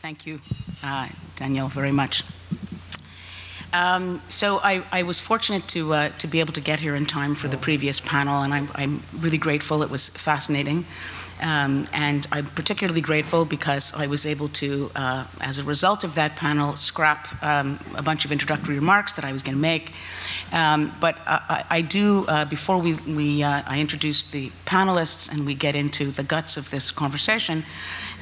Thank you, uh, Danielle, very much. Um, so I, I, was fortunate to, uh, to be able to get here in time for the previous panel, and I'm, I'm really grateful. It was fascinating. Um, and I'm particularly grateful because I was able to, uh, as a result of that panel, scrap um, a bunch of introductory remarks that I was going to make. Um, but I, I do, uh, before we, we uh, I introduce the panelists and we get into the guts of this conversation,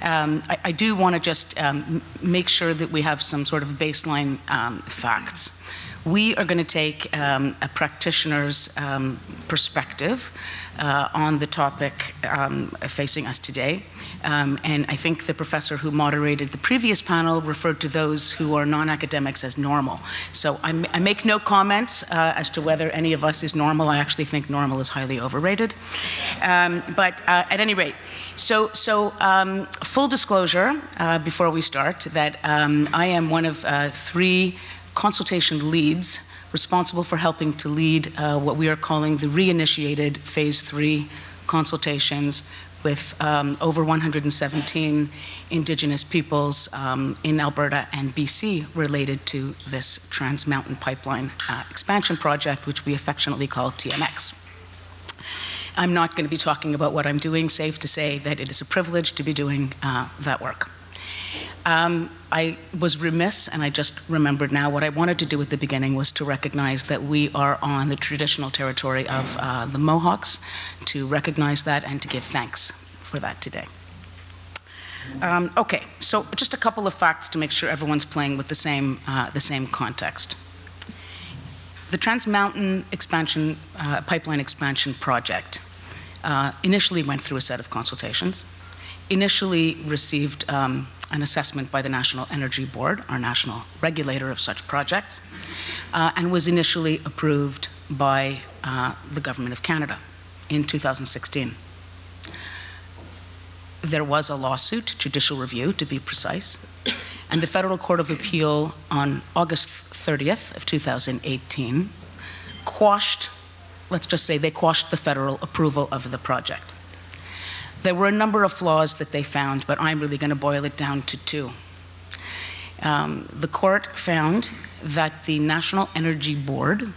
um, I, I, do want to just um, make sure that we have some sort of baseline um, facts. We are going to take um, a practitioner's um, perspective uh, on the topic um, facing us today. Um, and I think the professor who moderated the previous panel referred to those who are non-academics as normal. So I, make no comments uh, as to whether any of us is normal. I actually think normal is highly overrated. Um, but uh, at any rate, so, so um, full disclosure uh, before we start that um, I am one of uh, three consultation leads responsible for helping to lead uh, what we are calling the reinitiated phase three consultations with um, over 117 Indigenous peoples um, in Alberta and BC related to this Trans Mountain Pipeline uh, expansion project, which we affectionately call TMX. I'm not going to be talking about what I'm doing, safe to say that it is a privilege to be doing uh, that work. Um, I was remiss, and I just remembered now, what I wanted to do at the beginning was to recognize that we are on the traditional territory of uh, the Mohawks, to recognize that and to give thanks for that today. Um, okay, so just a couple of facts to make sure everyone's playing with the same, uh, the same context. The Trans Mountain expansion, uh, pipeline expansion project uh, initially went through a set of consultations, initially received um, an assessment by the National Energy Board, our national regulator of such projects, uh, and was initially approved by uh, the Government of Canada in 2016. There was a lawsuit, judicial review to be precise, and the Federal Court of Appeal on August 30th of 2018 quashed, let's just say they quashed the federal approval of the project. There were a number of flaws that they found, but I'm really going to boil it down to two. Um, the court found that the National Energy Board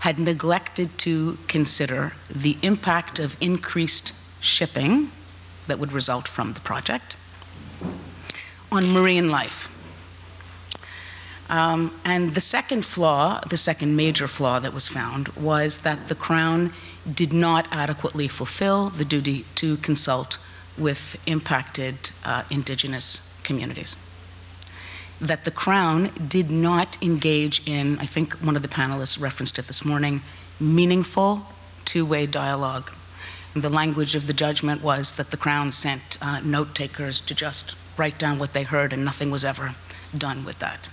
had neglected to consider the impact of increased shipping that would result from the project on marine life. Um, and the second flaw, the second major flaw that was found, was that the Crown did not adequately fulfill the duty to consult with impacted uh, Indigenous communities. That the Crown did not engage in, I think one of the panelists referenced it this morning, meaningful two way dialogue. the language of the judgment was that the Crown sent uh, note takers to just write down what they heard, and nothing was ever done with that.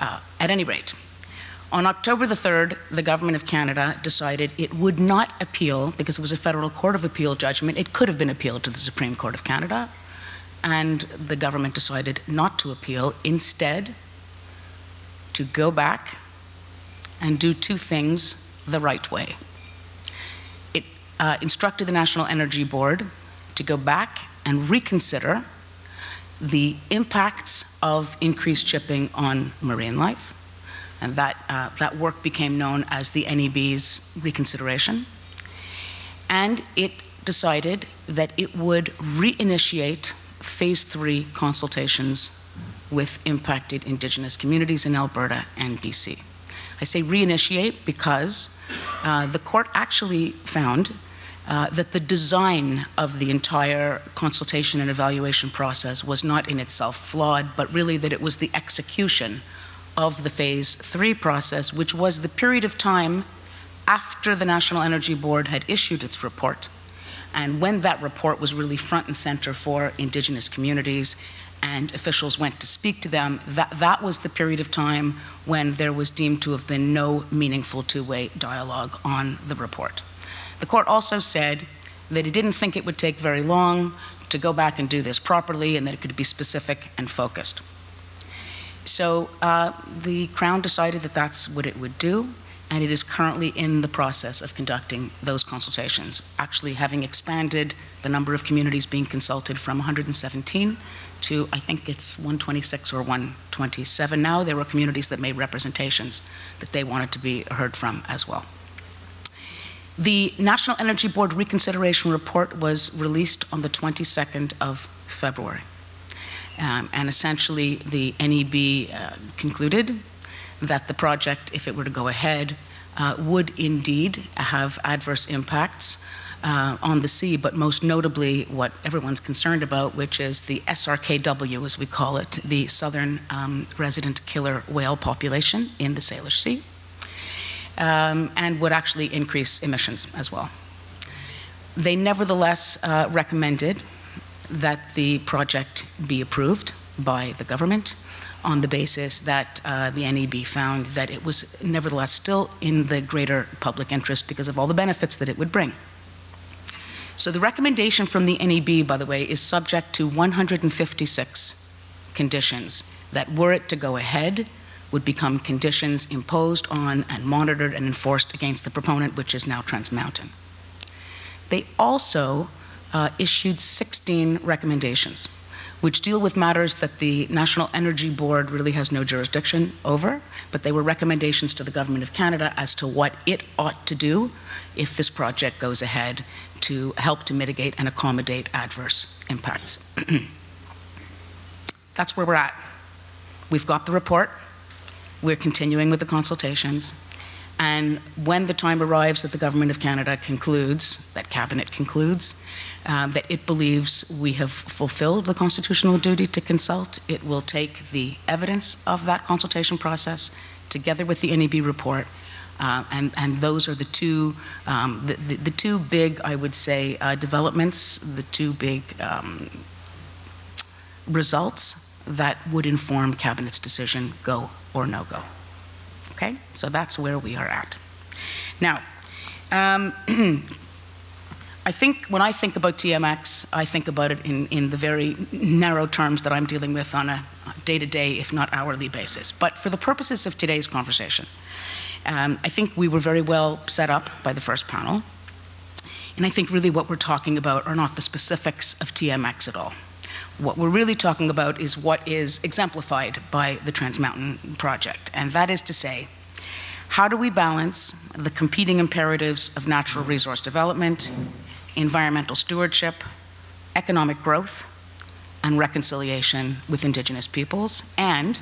Uh, at any rate, on October the 3rd, the Government of Canada decided it would not appeal, because it was a Federal Court of Appeal judgment, it could have been appealed to the Supreme Court of Canada, and the government decided not to appeal, instead, to go back and do two things the right way. It uh, instructed the National Energy Board to go back and reconsider the impacts of increased shipping on marine life and that, uh, that work became known as the NEB's reconsideration. And it decided that it would reinitiate phase three consultations with impacted Indigenous communities in Alberta and BC. I say reinitiate because uh, the court actually found uh, that the design of the entire consultation and evaluation process was not in itself flawed, but really that it was the execution of the phase three process, which was the period of time after the National Energy Board had issued its report. And when that report was really front and center for Indigenous communities and officials went to speak to them, that, that was the period of time when there was deemed to have been no meaningful two way dialogue on the report. The court also said that it didn't think it would take very long to go back and do this properly and that it could be specific and focused. So uh, the Crown decided that that's what it would do, and it is currently in the process of conducting those consultations, actually having expanded the number of communities being consulted from 117 to, I think it's 126 or 127 now. There were communities that made representations that they wanted to be heard from as well. The National Energy Board reconsideration report was released on the 22nd of February. Um, and essentially, the NEB uh, concluded that the project, if it were to go ahead, uh, would indeed have adverse impacts uh, on the sea, but most notably what everyone's concerned about, which is the SRKW, as we call it, the southern um, resident killer whale population in the Salish Sea, um, and would actually increase emissions as well. They nevertheless uh, recommended that the project be approved by the government on the basis that uh, the NEB found that it was nevertheless still in the greater public interest because of all the benefits that it would bring. So the recommendation from the NEB, by the way, is subject to 156 conditions that, were it to go ahead, would become conditions imposed on and monitored and enforced against the proponent, which is now Trans Mountain. They also uh, issued 16 recommendations which deal with matters that the National Energy Board really has no jurisdiction over, but they were recommendations to the Government of Canada as to what it ought to do if this project goes ahead to help to mitigate and accommodate adverse impacts. That's where we're at. We've got the report. We're continuing with the consultations. And when the time arrives that the Government of Canada concludes, that Cabinet concludes, um, that it believes we have fulfilled the constitutional duty to consult. It will take the evidence of that consultation process together with the NEB report. Uh, and, and those are the two, um, the, the, the, two big, I would say, uh, developments, the two big um, results that would inform Cabinet's decision go or no go. Okay, so that's where we are at. Now, um, I think when I think about TMX, I think about it in, in the very narrow terms that I'm dealing with on a day to day, if not hourly basis. But for the purposes of today's conversation, um, I think we were very well set up by the first panel. And I think really what we're talking about are not the specifics of TMX at all. What we're really talking about is what is exemplified by the Trans Mountain Project. And that is to say, how do we balance the competing imperatives of natural resource development, environmental stewardship, economic growth, and reconciliation with Indigenous peoples? And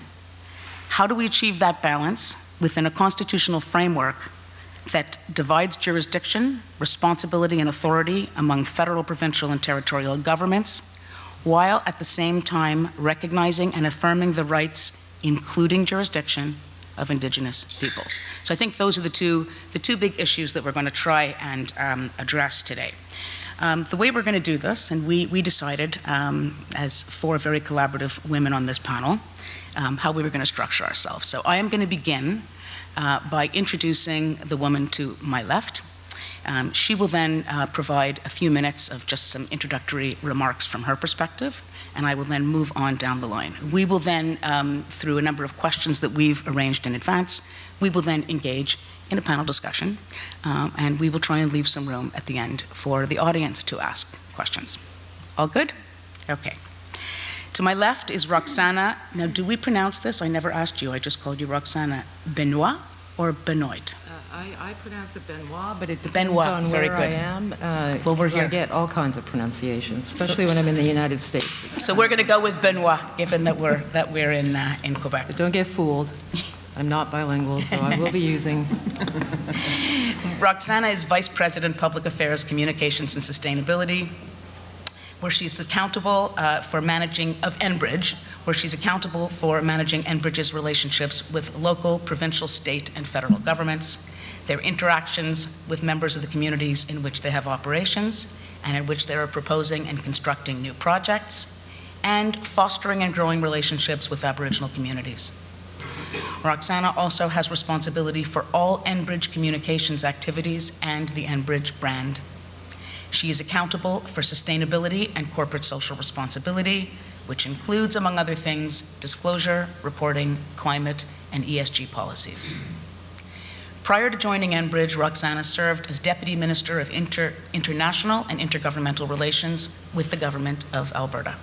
how do we achieve that balance within a constitutional framework that divides jurisdiction, responsibility, and authority among federal, provincial, and territorial governments, while at the same time recognizing and affirming the rights, including jurisdiction, of Indigenous peoples. So I think those are the two, the two big issues that we're going to try and um, address today. Um, the way we're going to do this, and we, we decided um, as four very collaborative women on this panel, um, how we were going to structure ourselves. So I am going to begin uh, by introducing the woman to my left. Um, she will then uh, provide a few minutes of just some introductory remarks from her perspective, and I will then move on down the line. We will then, um, through a number of questions that we've arranged in advance, we will then engage in a panel discussion, um, and we will try and leave some room at the end for the audience to ask questions. All good? Okay. To my left is Roxana. Now, do we pronounce this? I never asked you. I just called you Roxana Benoit or Benoit? I, I pronounce it Benoit, but it depends Benoit, on very where good. I am. Uh, Well, we're 'cause I get all kinds of pronunciations, especially when I'm in the United States. So we're going to go with Benoit, given that we're that we're in uh, in Quebec. But don't get fooled. I'm not bilingual, so I will be using. Roxana is Vice President, Public Affairs, Communications, and Sustainability, where she's accountable uh, for managing of Enbridge, where she's accountable for managing Enbridge's relationships with local, provincial, state, and federal governments, their interactions with members of the communities in which they have operations, and in which they are proposing and constructing new projects, and fostering and growing relationships with Aboriginal communities. Roxana also has responsibility for all Enbridge communications activities and the Enbridge brand. She is accountable for sustainability and corporate social responsibility, which includes, among other things, disclosure, reporting, climate, and ESG policies. Prior to joining Enbridge, Roxana served as Deputy Minister of Inter- International and Intergovernmental Relations with the Government of Alberta.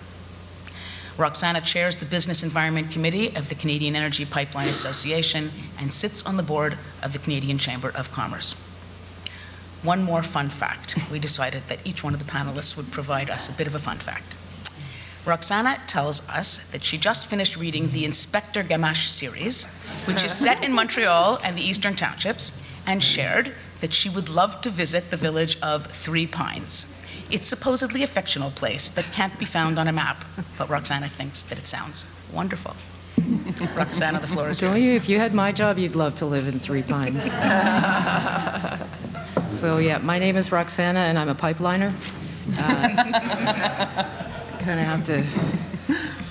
Roxana chairs the Business Environment Committee of the Canadian Energy Pipeline Association and sits on the board of the Canadian Chamber of Commerce. One more fun fact. We decided that each one of the panelists would provide us a bit of a fun fact. Roxana tells us that she just finished reading the Inspector Gamache series, which is set in Montreal and the Eastern Townships, and shared that she would love to visit the village of Three Pines. It's supposedly a fictional place that can't be found on a map, but Roxana thinks that it sounds wonderful. Roxana, the floor is yours. you, if you had my job, you'd love to live in Three Pines. so yeah, my name is Roxana, and I'm a pipeliner. Uh, kind of have to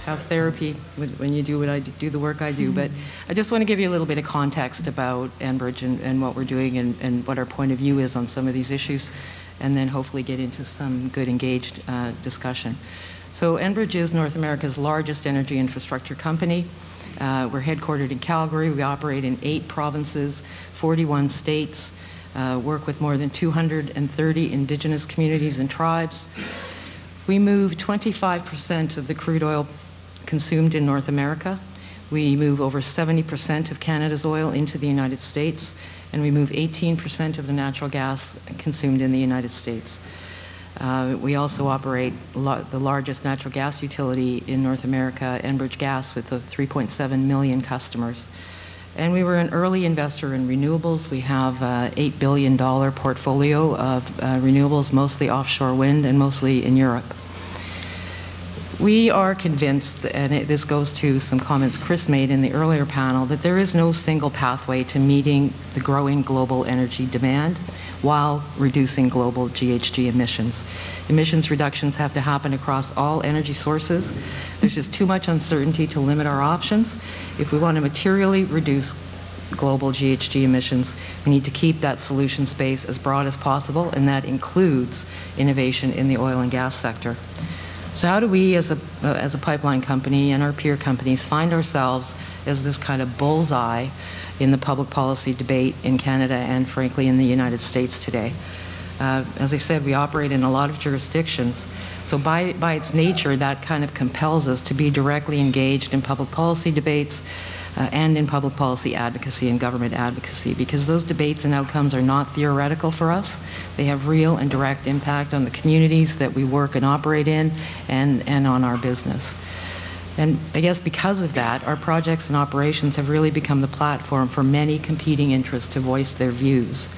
have therapy when you do what I do, the work I do. But I just want to give you a little bit of context about Enbridge and, and what we're doing and, and what our point of view is on some of these issues, and then hopefully get into some good engaged uh, discussion. So Enbridge is North America's largest energy infrastructure company. Uh, we're headquartered in Calgary. We operate in eight provinces, 41 states, uh, work with more than 230 indigenous communities and tribes. We move 25% of the crude oil consumed in North America. We move over 70% of Canada's oil into the United States, and we move 18% of the natural gas consumed in the United States. Uh, we also operate the largest natural gas utility in North America, Enbridge Gas, with the 3.7 million customers. And we were an early investor in renewables. We have an $8 billion portfolio of uh, renewables, mostly offshore wind and mostly in Europe. We are convinced, and it, this goes to some comments Chris made in the earlier panel, that there is no single pathway to meeting the growing global energy demand while reducing global GHG emissions. Emissions reductions have to happen across all energy sources. There's just too much uncertainty to limit our options. If we want to materially reduce global GHG emissions, we need to keep that solution space as broad as possible, and that includes innovation in the oil and gas sector. So how do we, as a, uh, as a pipeline company and our peer companies, find ourselves as this kind of bullseye in the public policy debate in Canada and, frankly, in the United States today? Uh, as I said, we operate in a lot of jurisdictions. So by, by its nature, that kind of compels us to be directly engaged in public policy debates uh, and in public policy advocacy and government advocacy because those debates and outcomes are not theoretical for us. They have real and direct impact on the communities that we work and operate in and, and on our business. And I guess because of that, our projects and operations have really become the platform for many competing interests to voice their views.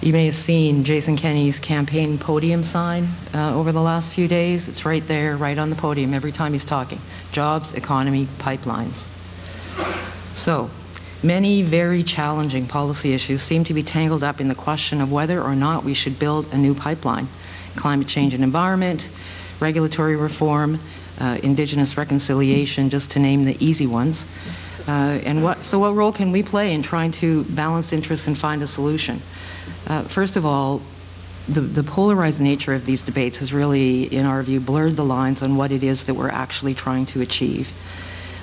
You may have seen Jason Kenney's campaign podium sign uh, over the last few days. It's right there, right on the podium, every time he's talking. Jobs, economy, pipelines. So, many very challenging policy issues seem to be tangled up in the question of whether or not we should build a new pipeline. Climate change and environment, regulatory reform, uh, indigenous reconciliation, just to name the easy ones. Uh, and what, so what role can we play in trying to balance interests and find a solution? Uh, first of all, the, the, polarized nature of these debates has really, in our view, blurred the lines on what it is that we're actually trying to achieve.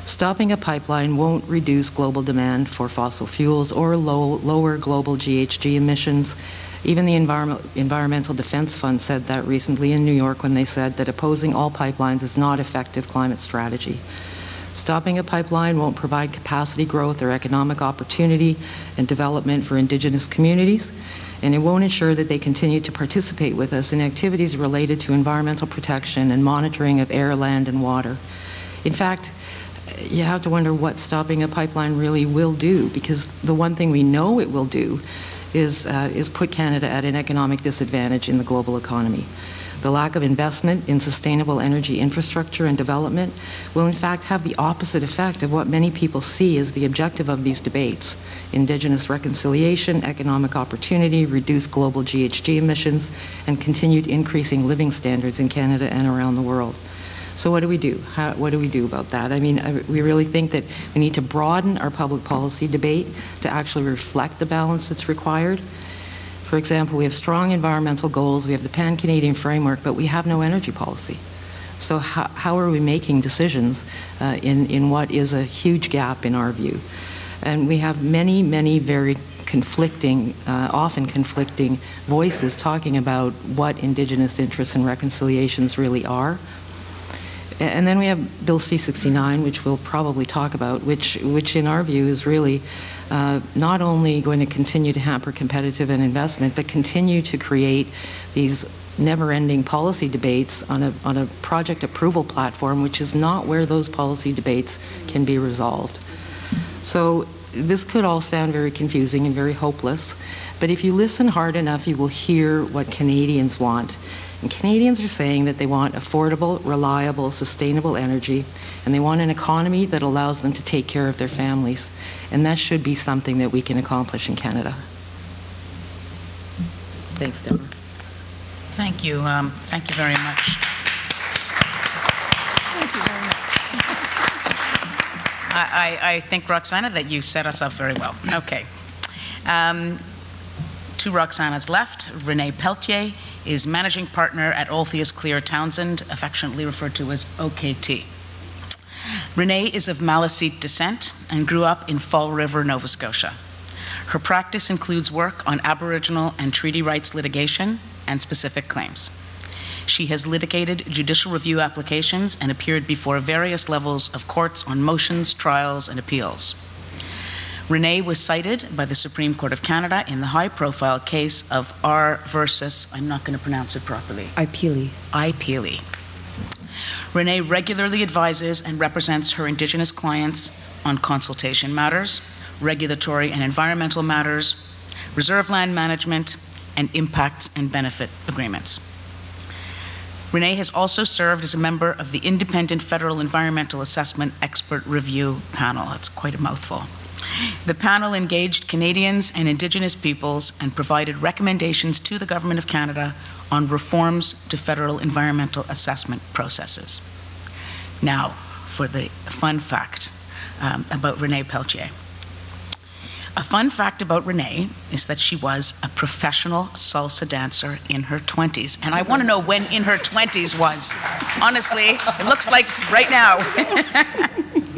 Stopping a pipeline won't reduce global demand for fossil fuels or low, lower global GHG emissions. Even the Environment, Environmental Defense Fund said that recently in New York when they said that opposing all pipelines is not effective climate strategy. Stopping a pipeline won't provide capacity growth or economic opportunity and development for indigenous communities, and it won't ensure that they continue to participate with us in activities related to environmental protection and monitoring of air, land, and water. In fact, you have to wonder what stopping a pipeline really will do, because the one thing we know it will do is, uh, is put Canada at an economic disadvantage in the global economy. The lack of investment in sustainable energy infrastructure and development will in fact have the opposite effect of what many people see as the objective of these debates. Indigenous reconciliation, economic opportunity, reduced global GHG emissions, and continued increasing living standards in Canada and around the world. So what do we do? How, what do we do about that? I mean, I, we really think that we need to broaden our public policy debate to actually reflect the balance that's required. For example, we have strong environmental goals, we have the pan-Canadian framework, but we have no energy policy. So how, how are we making decisions uh, in, in what is a huge gap in our view? And we have many, many very conflicting, uh, often conflicting voices talking about what Indigenous interests and reconciliations really are. And then we have Bill C-69, which we'll probably talk about, which, which in our view is really uh, not only going to continue to hamper competitive and investment, but continue to create these never-ending policy debates on a, on a project approval platform, which is not where those policy debates can be resolved. So this could all sound very confusing and very hopeless, but if you listen hard enough, you will hear what Canadians want. And Canadians are saying that they want affordable, reliable, sustainable energy, and they want an economy that allows them to take care of their families. And that should be something that we can accomplish in Canada. Thanks, Deborah. Thank you. Um, thank you very much. Thank you very much. I, I, I, think, Roxana, that you set us up very well. Okay. Um, to Roxana's left, Renee Pelletier is managing partner at Olthuis Kleer Townshend, affectionately referred to as OKT. Renee is of Maliseet descent and grew up in Fall River, Nova Scotia. Her practice includes work on Aboriginal and treaty rights litigation and specific claims. She has litigated judicial review applications and appeared before various levels of courts on motions, trials, and appeals. Renee was cited by the Supreme Court of Canada in the high profile case of R versus, I'm not going to pronounce it properly. Ipeelee. Ipeelee. Renee regularly advises and represents her Indigenous clients on consultation matters, regulatory and environmental matters, reserve land management, and impacts and benefit agreements. Renee has also served as a member of the Independent Federal Environmental Assessment Expert Review Panel. That's quite a mouthful. The panel engaged Canadians and Indigenous peoples and provided recommendations to the Government of Canada on reforms to federal environmental assessment processes. Now, for the fun fact um, about Renee Pelletier. A fun fact about Renee is that she was a professional salsa dancer in her 20s. And I want to know when in her 20s was. Honestly, it looks like right now.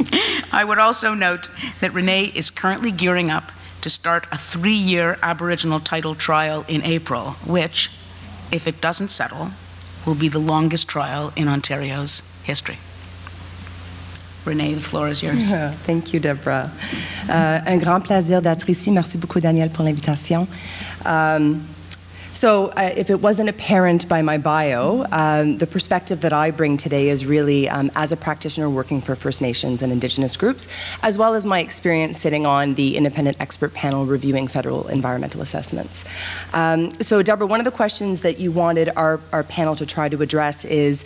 I would also note that Renee is currently gearing up to start a three year Aboriginal title trial in April, which, if it doesn't settle, will be the longest trial in Ontario's history. Renee, the floor is yours. Thank you, Deborah. Uh, un grand plaisir d'être ici. Merci beaucoup, Daniel, pour l'invitation. Um, so, uh, if it wasn't apparent by my bio, um, the perspective that I bring today is really um, as a practitioner working for First Nations and Indigenous groups, as well as my experience sitting on the independent expert panel reviewing federal environmental assessments. Um, so, Deborah, one of the questions that you wanted our, our panel to try to address is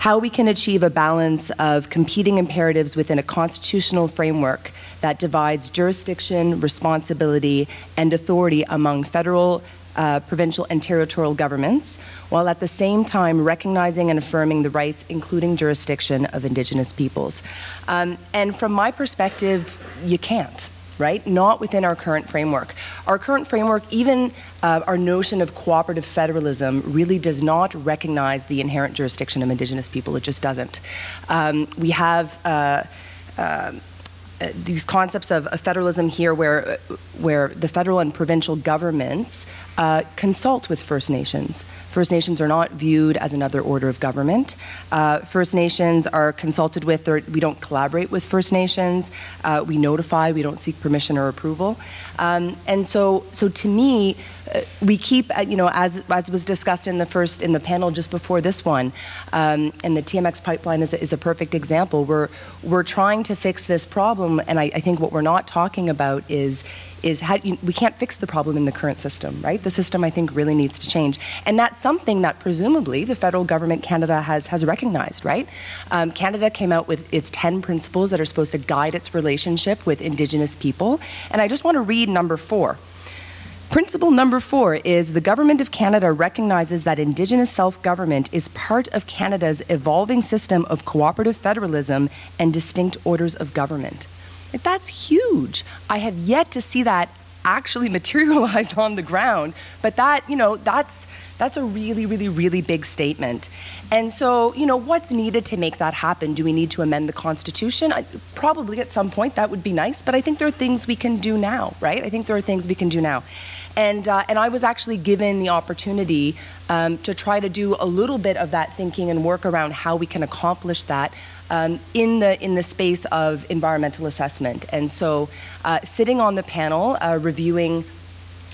how we can achieve a balance of competing imperatives within a constitutional framework that divides jurisdiction, responsibility, and authority among federal uh, provincial and territorial governments, while at the same time recognizing and affirming the rights, including jurisdiction, of Indigenous peoples. Um, and from my perspective, you can't. Right? Not within our current framework. Our current framework, even uh, our notion of cooperative federalism, really does not recognize the inherent jurisdiction of Indigenous people. It just doesn't. Um, we have uh, uh, these concepts of, federalism here where, where the federal and provincial governments uh, consult with First Nations. First Nations are not viewed as another order of government. Uh, First Nations are consulted with, or we don't collaborate with First Nations. Uh, we notify, we don't seek permission or approval. Um, and so, so to me, uh, we keep, uh, you know, as, as was discussed in the first, in the panel just before this one, um, and the TMX pipeline is a, is a perfect example. We're, we're trying to fix this problem, and I, I think what we're not talking about is, is how you, we can't fix the problem in the current system, right? The system, I think, really needs to change. And that's something that presumably the federal government, Canada, has, has recognized, right? Um, Canada came out with its 10 principles that are supposed to guide its relationship with Indigenous people. And I just want to read number four. Principle number four is the Government of Canada recognizes that Indigenous self government is part of Canada's evolving system of cooperative federalism and distinct orders of government. That's huge. I have yet to see that actually materialize on the ground. But that, you know, that's that's a really, really, really big statement. And so, you know, what's needed to make that happen? Do we need to amend the Constitution? I, probably at some point that would be nice, but I think there are things we can do now, right? I think there are things we can do now. And, uh, and I was actually given the opportunity um, to try to do a little bit of that thinking and work around how we can accomplish that um, in, the, in the space of environmental assessment. And so, uh, sitting on the panel, uh, reviewing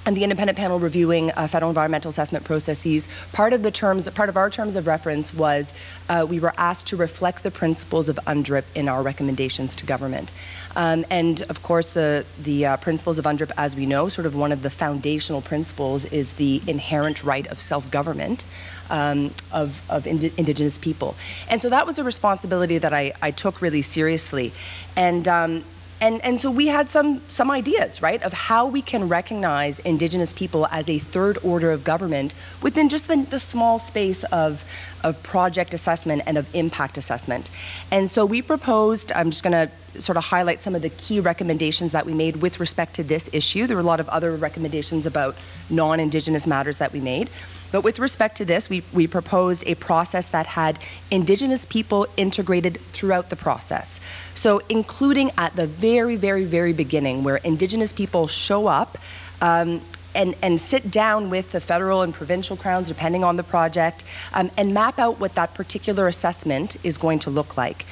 and the independent panel reviewing uh, federal environmental assessment processes, part of the terms, part of our terms of reference was uh, we were asked to reflect the principles of UNDRIP in our recommendations to government. Um, and of course, the, the uh, principles of UNDRIP, as we know, sort of one of the foundational principles is the inherent right of self-government. Um, of, of ind indigenous people. And so that was a responsibility that I, I took really seriously. And um, and, and so we had some, some ideas, right, of how we can recognize Indigenous people as a third order of government within just the, the small space of, of project assessment and of impact assessment. And so we proposed, I'm just going to sort of highlight some of the key recommendations that we made with respect to this issue. There were a lot of other recommendations about non Indigenous matters that we made. But with respect to this, we, we proposed a process that had Indigenous people integrated throughout the process. So, including at the very, very, very beginning, where Indigenous people show up. Um, and, and, sit down with the federal and provincial crowns, depending on the project, um, and map out what that particular assessment is going to look like.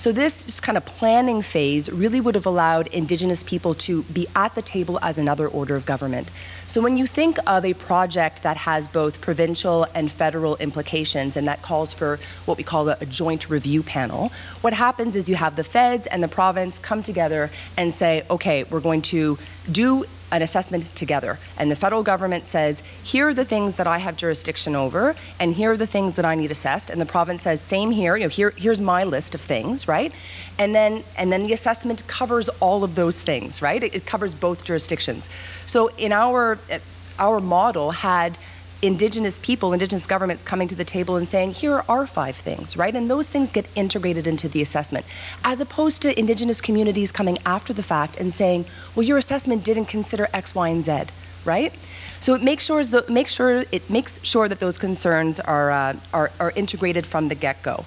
So this kind of planning phase really would have allowed Indigenous people to be at the table as another order of government. So when you think of a project that has both provincial and federal implications and that calls for what we call a, a joint review panel, what happens is you have the feds and the province come together and say, okay, we're going to do an assessment together. And the federal government says, here are the things that I have jurisdiction over, and here are the things that I need assessed. And the province says, same here, you know, here, here's my list of things, right? And then, and then the assessment covers all of those things, right? It, it covers both jurisdictions. So in our, eh, our model had indigenous people, indigenous governments coming to the table and saying, here are our five things, right? And those things get integrated into the assessment, as opposed to indigenous communities coming after the fact and saying, well, your assessment didn't consider X, Y, and Z, right? So it makes sure, make sure, it makes sure that those concerns are, uh, are, are integrated from the get-go.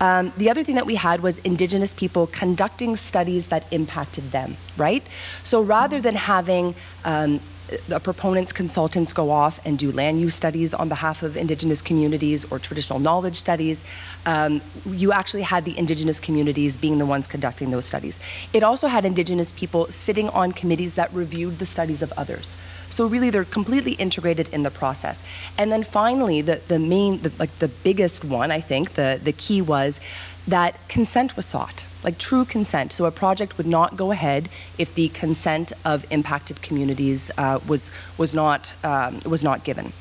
Um, the other thing that we had was Indigenous people conducting studies that impacted them, right? So rather than having um, the proponents consultants go off and do land use studies on behalf of indigenous communities or traditional knowledge studies. Um, you actually had the indigenous communities being the ones conducting those studies. It also had indigenous people sitting on committees that reviewed the studies of others. So really, they're completely integrated in the process. And then finally, the, the main, the, like the biggest one, I think, the, the key was that consent was sought like true consent. So a project would not go ahead if the consent of impacted communities uh, was was not um, was not given.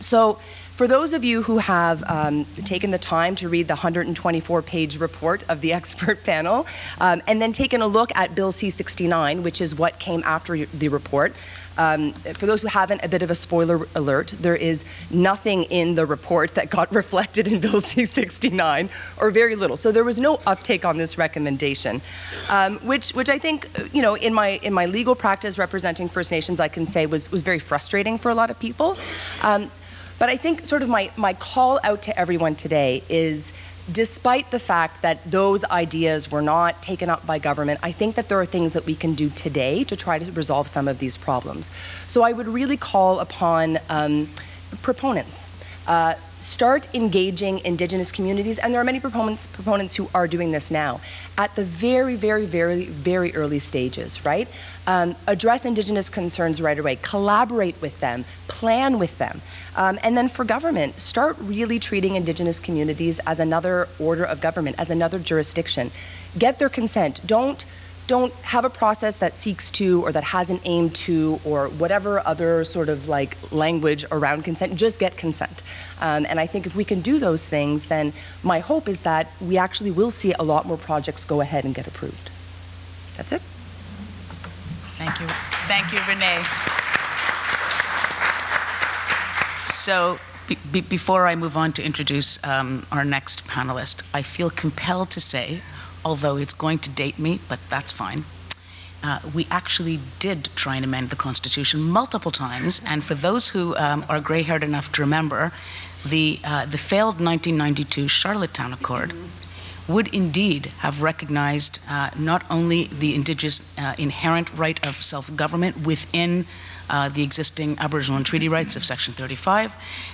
So. For those of you who have um, taken the time to read the 124 page report of the expert panel um, and then taken a look at Bill C 69, which is what came after the report, um, for those who haven't, a bit of a spoiler alert. There is nothing in the report that got reflected in Bill C-69, or very little. So there was no uptake on this recommendation, um, which, which I think, you know, in my, in my legal practice representing First Nations, I can say was, was very frustrating for a lot of people. Um, but I think sort of my, my call out to everyone today is despite the fact that those ideas were not taken up by government, I think that there are things that we can do today to try to resolve some of these problems. So I would really call upon um, proponents. Uh, start engaging indigenous communities, and there are many proponents, proponents who are doing this now, at the very, very, very, very early stages, right? Um, address indigenous concerns right away, collaborate with them, plan with them. Um, and then for government, start really treating indigenous communities as another order of government, as another jurisdiction. Get their consent. Don't don't have a process that seeks to or that has an aim to or whatever other sort of like language around consent just get consent. Um, and i think if we can do those things then my hope is that we actually will see a lot more projects go ahead and get approved. That's it. Thank you. Thank you renee. So be before I move on to introduce um, our next panelist, I feel compelled to say although it's going to date me, but that's fine. uh, we actually did try and amend the Constitution multiple times. And for those who um, are gray haired enough to remember, the, uh, the failed 1992 Charlottetown Accord would indeed have recognized uh, not only the Indigenous uh, inherent right of self government within uh, the existing Aboriginal and treaty rights of Section 35,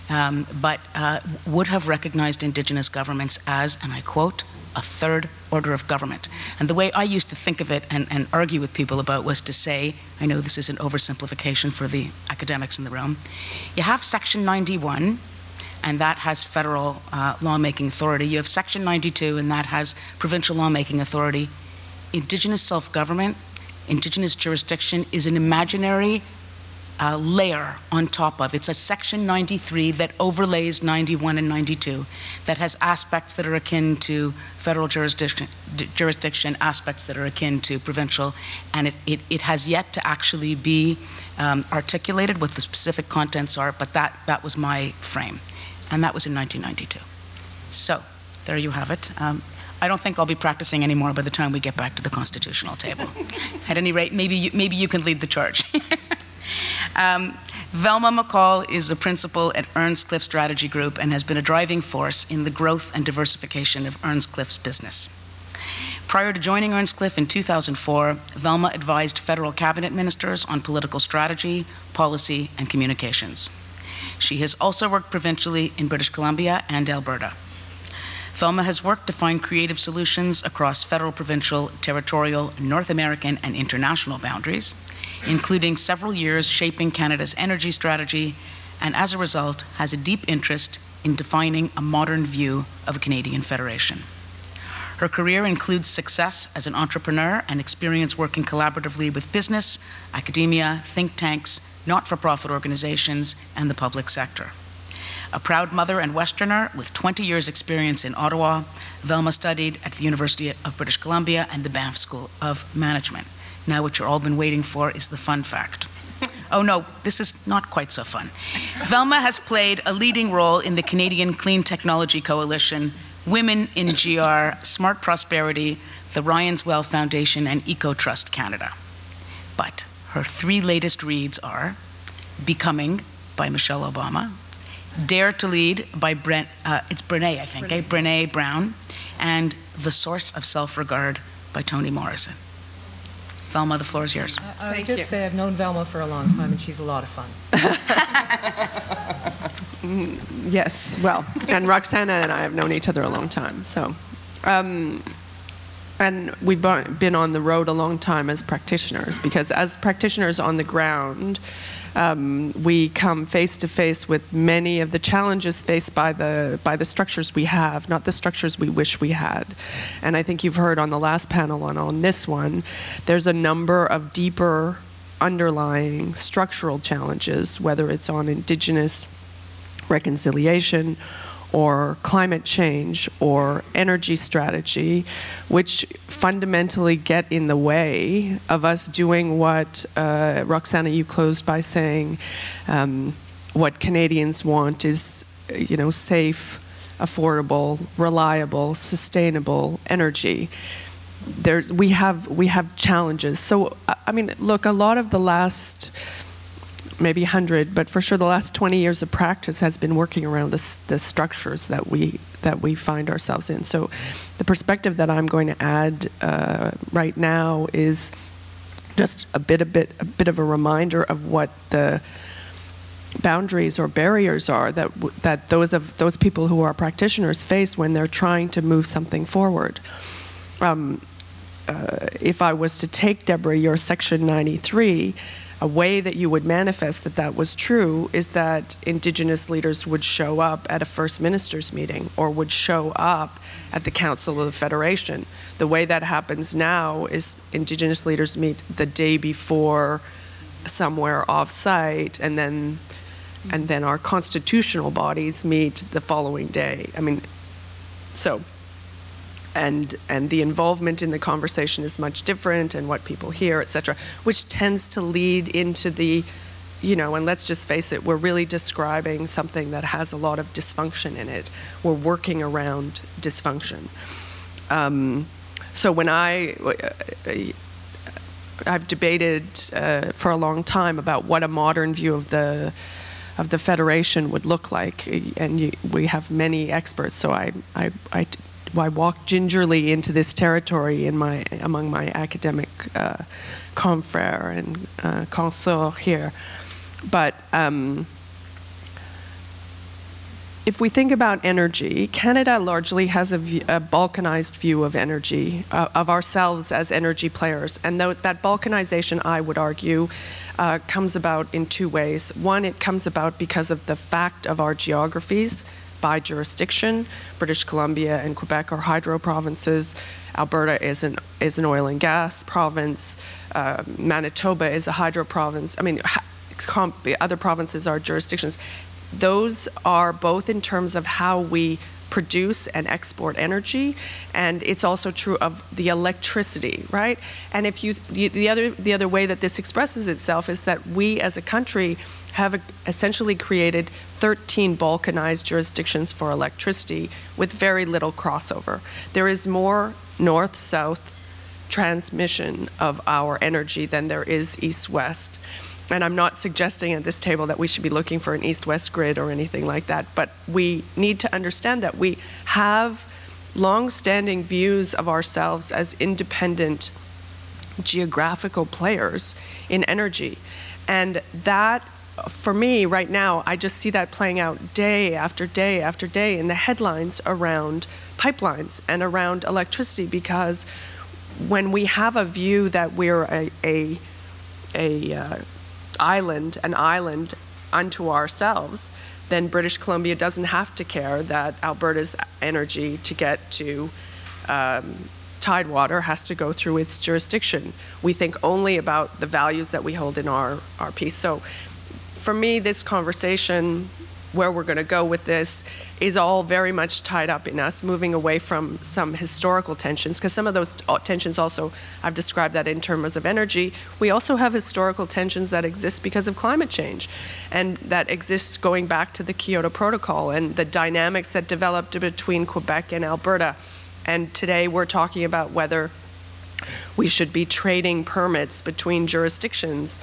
um, but uh, would have recognized Indigenous governments as, and I quote, a third order of government. And the way I used to think of it and, and argue with people about was to say, I know this is an oversimplification for the academics in the room, you have Section 91, and that has federal uh, lawmaking authority. You have Section 92, and that has provincial lawmaking authority. Indigenous self government, Indigenous jurisdiction is an imaginary uh, layer on top of. It's a Section 93 that overlays 91 and 92, that has aspects that are akin to federal jurisdiction, jurisdiction aspects that are akin to provincial, and it, it, it has yet to actually be um, articulated what the specific contents are, but that, that was my frame, and that was in 1992. So, there you have it. Um, I don't think I'll be practicing anymore by the time we get back to the constitutional table. At any rate, maybe you, maybe you can lead the charge. Um, Velma McColl is a principal at Earnscliffe Strategy Group and has been a driving force in the growth and diversification of Earnscliffe's business. Prior to joining Earnscliffe in 2004, Velma advised federal cabinet ministers on political strategy, policy, and communications. She has also worked provincially in British Columbia and Alberta. Velma has worked to find creative solutions across federal, provincial, territorial, North American, and international boundaries including several years shaping Canada's energy strategy, and as a result, has a deep interest in defining a modern view of a Canadian federation. Her career includes success as an entrepreneur and experience working collaboratively with business, academia, think tanks, not for profit organizations, and the public sector. A proud mother and Westerner with 20 years' experience in Ottawa, Velma studied at the University of British Columbia and the Banff School of Management. Now, what you've all been waiting for is the fun fact. Oh no, this is not quite so fun. Velma has played a leading role in the Canadian Clean Technology Coalition, Women in GR, Smart Prosperity, the Ryan's Well Foundation, and EcoTrust Canada. But her three latest reads are Becoming by Michelle Obama, Dare to Lead by Brent, uh, it's Brene, I think, Brene. Eh? Brene Brown, and The Source of Self Regard by Toni Morrison. Velma, the floor is yours. I, I would just you. say I've known Velma for a long time, and she's a lot of fun. yes, well, and Roxana and I have known each other a long time, so. Um, and we've been on the road a long time as practitioners because as practitioners on the ground, um, we come face to face with many of the challenges faced by the by the structures we have, not the structures we wish we had. And I think you've heard on the last panel and on this one, there's a number of deeper underlying structural challenges, whether it's on indigenous reconciliation or climate change or energy strategy, which fundamentally get in the way of us doing what uh, Roxana, you closed by saying um, what Canadians want is, you know, safe, affordable, reliable, sustainable energy. There's, we have we have challenges. So I mean, look, a lot of the last maybe 100, but for sure the last 20 years of practice has been working around this, the structures that we, that we find ourselves in. So the perspective that I'm going to add uh, right now is just a bit, a bit, a bit of a reminder of what the boundaries or barriers are that that those of those people who are practitioners face when they're trying to move something forward. Um, uh, if I was to take Deborah your section 93 a way that you would manifest that that was true is that Indigenous leaders would show up at a First Ministers meeting or would show up at the Council of the Federation. The way that happens now is Indigenous leaders meet the day before somewhere off-site and then and then our constitutional bodies meet the following day. I mean, so and and the involvement in the conversation is much different and what people hear etc which tends to lead into the you know and let's just face it we're really describing something that has a lot of dysfunction in it we're working around dysfunction um, so when i I've debated uh, for a long time about what a modern view of the of the federation would look like, and you, we have many experts. So I, I, I, I walk gingerly into this territory in my among my academic uh, confrères and uh, consorts here, but. Um, if we think about energy, Canada largely has a, balkanized view of energy, uh, of ourselves as energy players. And th- that balkanization, I would argue, uh, comes about in two ways. One, it comes about because of the fact of our geographies by jurisdiction. British Columbia and Quebec are hydro provinces. Alberta is an, is an oil and gas province. Uh, Manitoba is a hydro province. I mean, other provinces are jurisdictions those are both in terms of how we produce and export energy and it's also true of the electricity right? And if you the, the other the other way that this expresses itself is that we as a country have essentially created 13 balkanized jurisdictions for electricity with very little crossover. There is more north south transmission of our energy than there is east west and I'm not suggesting at this table that we should be looking for an east west grid or anything like that, but we need to understand that we have long standing views of ourselves as independent geographical players in energy. And that, for me, right now, I just see that playing out day after day after day in the headlines around pipelines and around electricity because when we have a view that we're a, a, a uh, island, an island unto ourselves, then British Columbia doesn't have to care that Alberta's energy to get to um, Tidewater has to go through its jurisdiction. We think only about the values that we hold in our, our piece. So for me, this conversation where we're going to go with this is all very much tied up in us moving away from some historical tensions, because some of those uh, tensions also, I've described that in terms of energy. We also have historical tensions that exist because of climate change, and that exists going back to the Kyoto Protocol and the dynamics that developed between Quebec and Alberta. And today we're talking about whether we should be trading permits between jurisdictions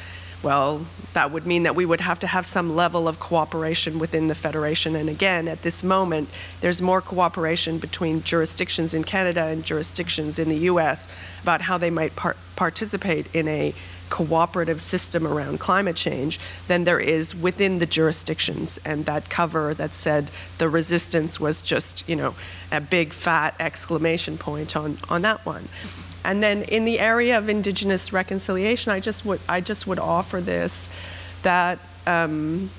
well, that would mean that we would have to have some level of cooperation within the Federation. And again, at this moment, there's more cooperation between jurisdictions in Canada and jurisdictions in the US about how they might par- participate in a cooperative system around climate change than there is within the jurisdictions and that cover that said the resistance was just you know a big fat exclamation point on on that one and then in the area of indigenous reconciliation, I just would I just would offer this that um,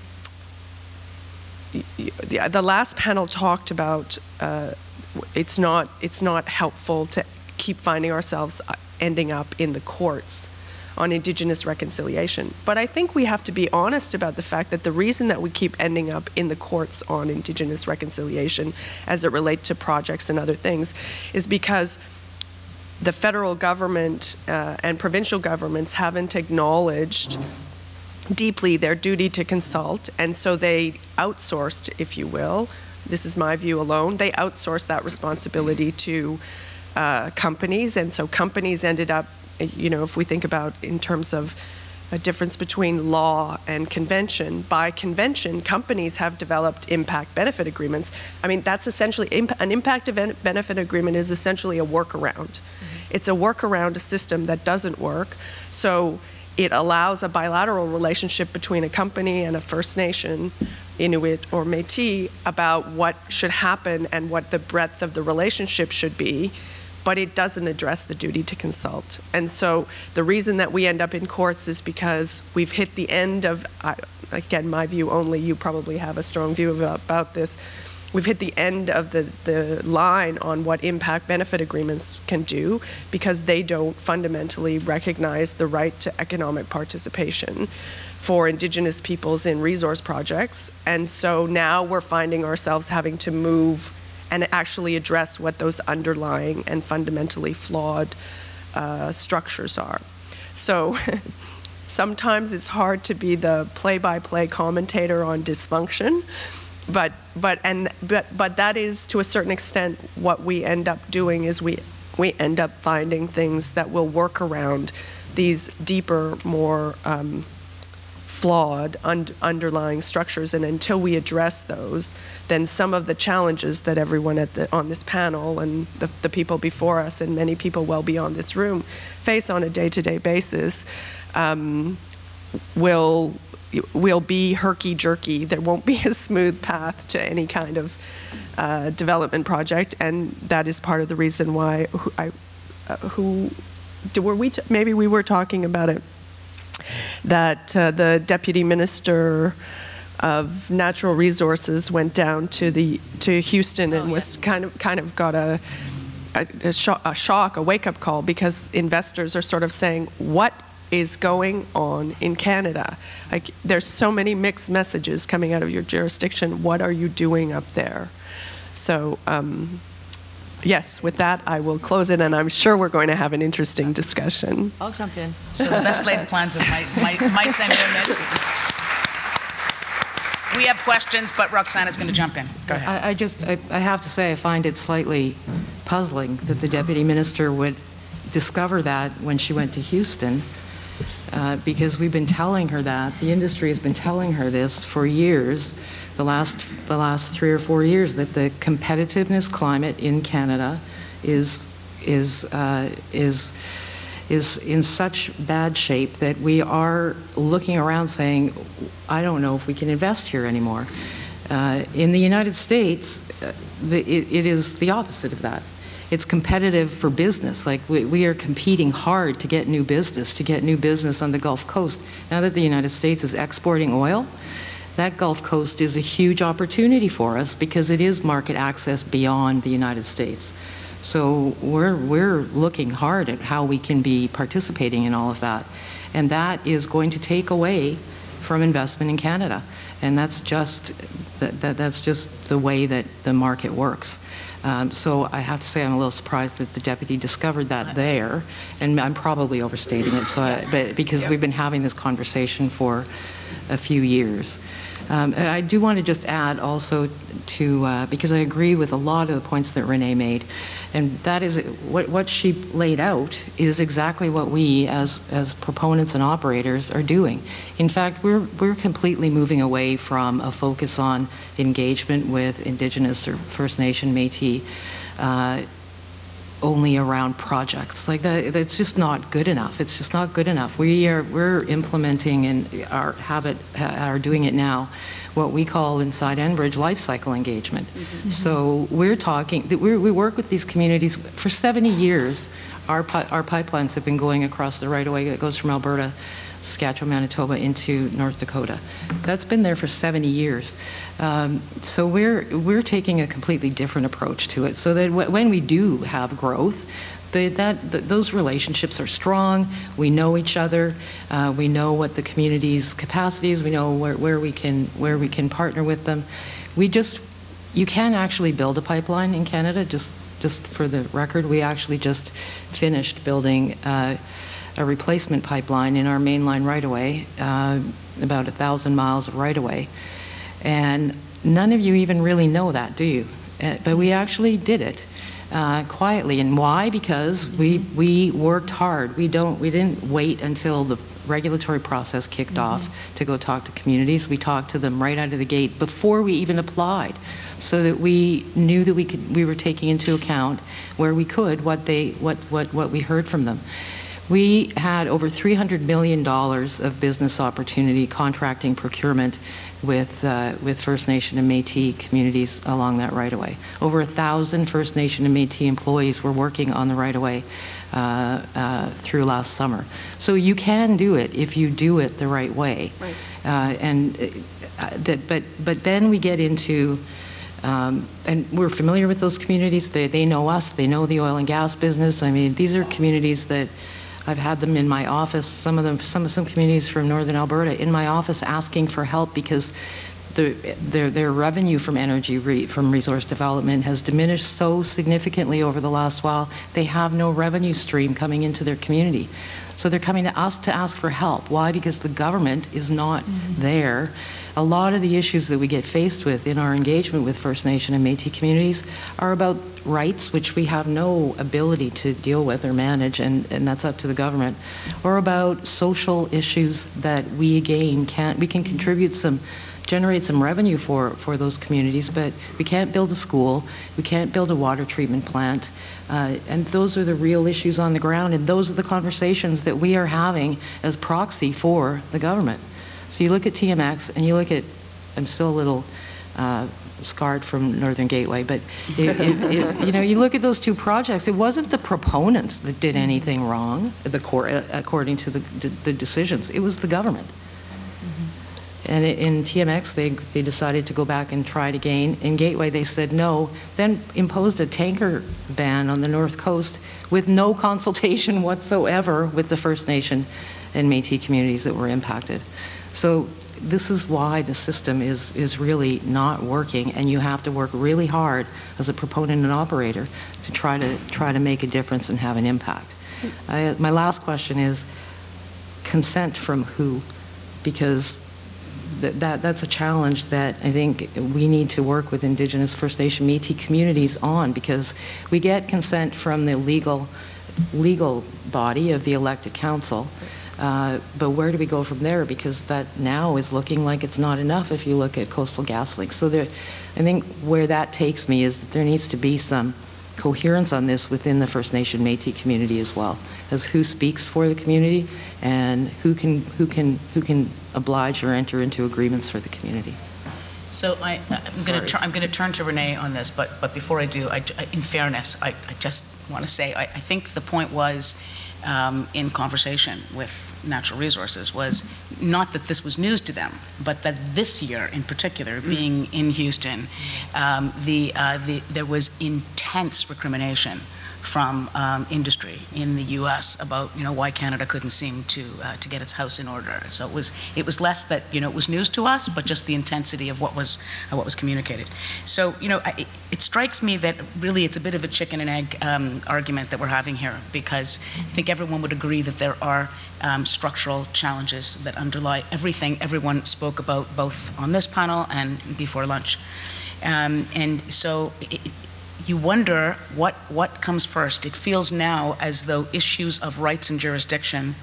the, the last panel talked about uh, it's not it's not helpful to keep finding ourselves uh, ending up in the courts on indigenous reconciliation. But I think we have to be honest about the fact that the reason that we keep ending up in the courts on indigenous reconciliation as it relates to projects and other things is because the federal government uh, and provincial governments haven't acknowledged deeply their duty to consult, and so they outsourced, if you will. This is my view alone. They outsourced that responsibility to uh, companies, and so companies ended up, you know, if we think about in terms of a difference between law and convention. By convention, companies have developed impact benefit agreements. I mean, that's essentially an impact benefit agreement is essentially a workaround. Mm-hmm. It's a workaround a system that doesn't work. So it allows a bilateral relationship between a company and a First Nation, Inuit or Métis, about what should happen and what the breadth of the relationship should be but it doesn't address the duty to consult. And so the reason that we end up in courts is because we've hit the end of, again, my view only, you probably have a strong view about, this. We've hit the end of the, the line on what impact benefit agreements can do because they don't fundamentally recognize the right to economic participation for Indigenous peoples in resource projects. And so now we're finding ourselves having to move and actually address what those underlying and fundamentally flawed uh, structures are. So sometimes it's hard to be the play-by-play commentator on dysfunction, but but and but but that is to a certain extent what we end up doing is we we end up finding things that will work around these deeper, more um, flawed un- underlying structures, and until we address those, then some of the challenges that everyone at the, on this panel and the, the people before us and many people well beyond this room face on a day-to-day basis um, will will be herky jerky. There won't be a smooth path to any kind of uh, development project, and that is part of the reason why who, I, uh, who were we maybe we were talking about it that uh, the deputy minister of natural resources went down to the to Houston and Oh, yeah. was kind of kind of got a a, a, sho- a shock, a wake up call because investors are sort of saying what is going on in Canada. Like there's so many mixed messages coming out of your jurisdiction. What are you doing up there? So. Um, Yes, with that, I will close it, and I'm sure we're going to have an interesting discussion. I'll jump in. So the best laid plans of my, my, my sentiment. We have questions, but Roxana's going to jump in. Go ahead. I, I just, I, I have to say, I find it slightly puzzling that the deputy minister would discover that when she went to Houston, uh, because we've been telling her that, the industry has been telling her this for years, the last, the last three or four years, that the competitiveness climate in Canada is, is, uh, is, is in such bad shape that we are looking around saying, I don't know if we can invest here anymore. Uh, in the United States, uh, the, it, it is the opposite of that. It's competitive for business. Like we, we are competing hard to get new business, to get new business on the Gulf Coast. Now that the United States is exporting oil, that Gulf Coast is a huge opportunity for us because it is market access beyond the United States. So we're, we're looking hard at how we can be participating in all of that. And that is going to take away from investment in Canada. And that's just, that, that, that's just the way that the market works. Um, so I have to say I'm a little surprised that the deputy discovered that there, and I'm probably overstating it. So, I, but because we've been having this conversation for a few years. Um, I do want to just add also to, uh, because I agree with a lot of the points that Renee made, and that is what, what she laid out is exactly what we as, as proponents and operators are doing. In fact, we're, we're completely moving away from a focus on engagement with Indigenous or First Nation Métis uh, only around projects. Like that, that's just not good enough. It's just not good enough. We are we're implementing and our habit are doing it now. What we call inside Enbridge life cycle engagement. Mm-hmm. So we're talking. We we work with these communities for 70 years. Our our pipelines have been going across the right of way that goes from Alberta. Saskatchewan, Manitoba into North Dakota. That's been there for 70 years. Um, so we're we're taking a completely different approach to it. So that when we do have growth, the, that th- those relationships are strong. We know each other. Uh, we know what the community's capacities. We know where, where we can where we can partner with them. We just you can actually build a pipeline in Canada. Just just for the record, we actually just finished building. Uh, a replacement pipeline in our mainline right-of-way, uh, about a thousand miles of right-of-way, and none of you even really know that, do you? Uh, but we actually did it uh, quietly, and why? Because we we worked hard. We don't we didn't wait until the regulatory process kicked off to go talk to communities. We talked to them right out of the gate before we even applied, so that we knew that we could we were taking into account where we could what they what what what we heard from them. We had over $300 million of business opportunity, contracting, procurement with, uh, with First Nation and Métis communities along that right-of-way. Over a thousand First Nation and Métis employees were working on the right-of-way uh, uh, through last summer. So you can do it if you do it the right way. Right. Uh, and uh, that, but, but then we get into um, and we're familiar with those communities. They, they know us. They know the oil and gas business. I mean, these are communities that I've had them in my office. Some of them, some of some communities from northern Alberta, in my office asking for help because the, their their revenue from energy re, from resource development has diminished so significantly over the last while. They have no revenue stream coming into their community. So they're coming to us to ask for help. Why? Because the government is not mm-hmm. there a lot of the issues that we get faced with in our engagement with First Nation and Métis communities are about rights which we have no ability to deal with or manage, and, and that's up to the government, or about social issues that we again can't, we can contribute some generate some revenue for, for those communities, but we can't build a school, we can't build a water treatment plant, uh, and those are the real issues on the ground, and those are the conversations that we are having as proxy for the government. So you look at TMX and you look at, I'm still a little uh, scarred from Northern Gateway, but it, it, it, you know, you look at those two projects. It wasn't the proponents that did mm-hmm. anything wrong, the core, uh, according to the, the, the decisions. It was the government. Mm-hmm. And in TMX, they, they decided to go back and try it again. In Gateway, they said no, then imposed a tanker ban on the North Coast with no consultation whatsoever with the First Nation and Métis communities that were impacted. So this is why the system is, is really not working, and you have to work really hard as a proponent and operator to try to, try to make a difference and have an impact. I, my last question is consent from who? Because that, that, that's a challenge that I think we need to work with Indigenous First Nation Métis communities on because we get consent from the legal, legal body of the elected council. Uh, but where do we go from there? Because that now is looking like it's not enough if you look at Coastal GasLink. So there, I think where that takes me is that there needs to be some coherence on this within the First Nation Métis community as well, as who speaks for the community and who can who can who can oblige or enter into agreements for the community. So I, am going to I'm going to turn to Renee on this, but but before I do, I, in fairness, I, I just want to say I, I think the point was um, in conversation with natural resources was not that this was news to them, but that this year in particular, mm. being in Houston, um, the, uh, the, there was intense recrimination from um, industry in the U.S. about you know why Canada couldn't seem to uh, to get its house in order. So it was it was less that you know it was news to us, but just the intensity of what was uh, what was communicated. So you know I, it strikes me that really it's a bit of a chicken and egg um, argument that we're having here because I think everyone would agree that there are um, structural challenges that underlie everything everyone spoke about both on this panel and before lunch. Um, and so it, you wonder what, what comes first. It feels now as though issues of rights and jurisdiction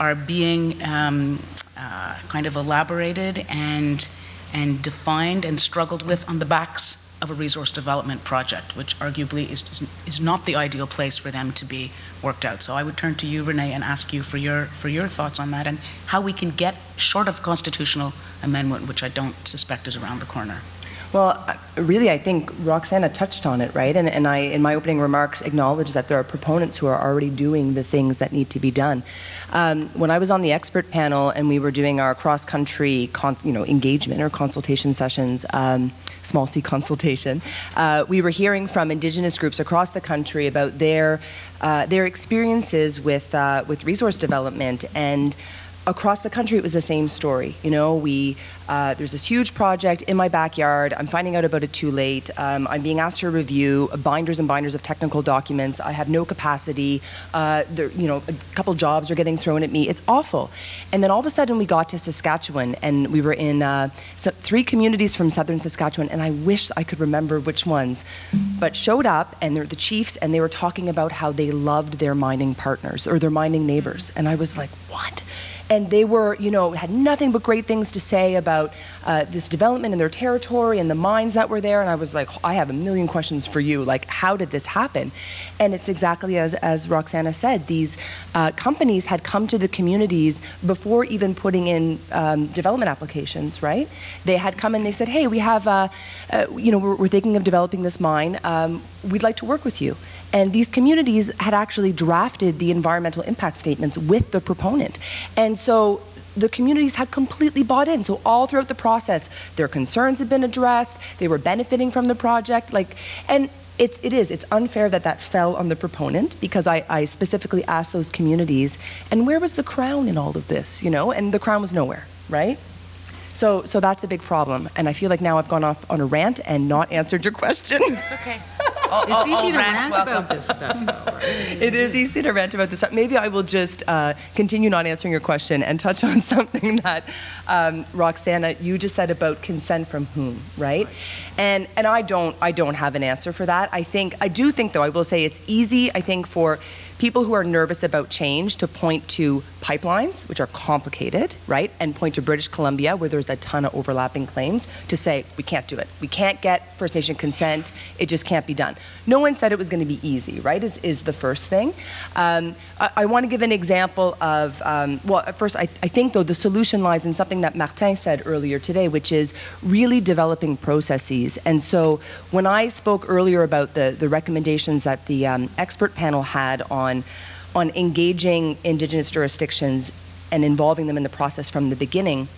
are being um, uh, kind of elaborated and, and defined and struggled with on the backs of a resource development project, which arguably is, is not the ideal place for them to be worked out. So I would turn to you, Renee, and ask you for your, for your thoughts on that and how we can get short of constitutional amendment, which I don't suspect is around the corner. Well, really, I think Roxana touched on it, right? And, and I, in my opening remarks, acknowledged that there are proponents who are already doing the things that need to be done. Um, when I was on the expert panel and we were doing our cross-country, you know, engagement or consultation sessions, um, small c consultation, uh, we were hearing from Indigenous groups across the country about their uh, their experiences with uh, with resource development and across the country it was the same story. You know we uh, there's this huge project in my backyard. I'm finding out about it too late. Um, i'm being asked to review binders and binders of technical documents. I have no capacity. Uh, there, you know a couple jobs are getting thrown at me. It's awful. And then all of a sudden we got to saskatchewan and we were in uh, three communities from southern saskatchewan and i wish i could remember which ones but showed up and they're the chiefs and they were talking about how they loved their mining partners or their mining neighbors. And i was like what and they were, you know, had nothing but great things to say about uh, this development in their territory and the mines that were there. And I was like, I have a million questions for you. Like, how did this happen? And it's exactly as, as Roxana said. These uh, companies had come to the communities before even putting in um, development applications, right? They had come and they said, hey, we have, uh, uh you know, we're, we're, thinking of developing this mine. Um, we'd like to work with you. And these communities had actually drafted the environmental impact statements with the proponent. And so the communities had completely bought in. So all throughout the process, their concerns had been addressed. They were benefiting from the project. Like, and it's, it is. It's unfair that that fell on the proponent because I, I specifically asked those communities, and where was the crown in all of this? You know, and the crown was nowhere, right? So, so that's a big problem. And I feel like now I've gone off on a rant and not answered your question. It's okay. All, it's all, easy all to rant welcome. about this stuff, though, right? it is easy to rant about this. stuff. Maybe I will just uh, continue not answering your question and touch on something that um, Roxana you just said about consent from whom, right? And and I don't I don't have an answer for that. I think I do think though I will say it's easy. I think for people who are nervous about change to point to pipelines, which are complicated, right, and point to British Columbia, where there's a ton of overlapping claims, to say, we can't do it. We can't get First Nation consent. It just can't be done. No one said it was going to be easy, right, is, is the first thing. Um, I, I want to give an example of, um, well, first, I, I think, though, the solution lies in something that Martin said earlier today, which is really developing processes. And so when I spoke earlier about the, the recommendations that the um, expert panel had on on, on engaging Indigenous jurisdictions and involving them in the process from the beginning.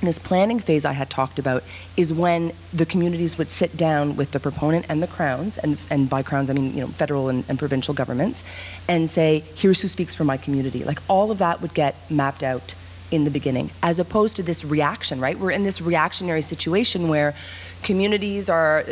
This planning phase I had talked about is when the communities would sit down with the proponent and the crowns, and, and by crowns I mean you know federal and, and provincial governments, and say, here's who speaks for my community. Like all of that would get mapped out in the beginning, as opposed to this reaction, right? We're in this reactionary situation where communities are,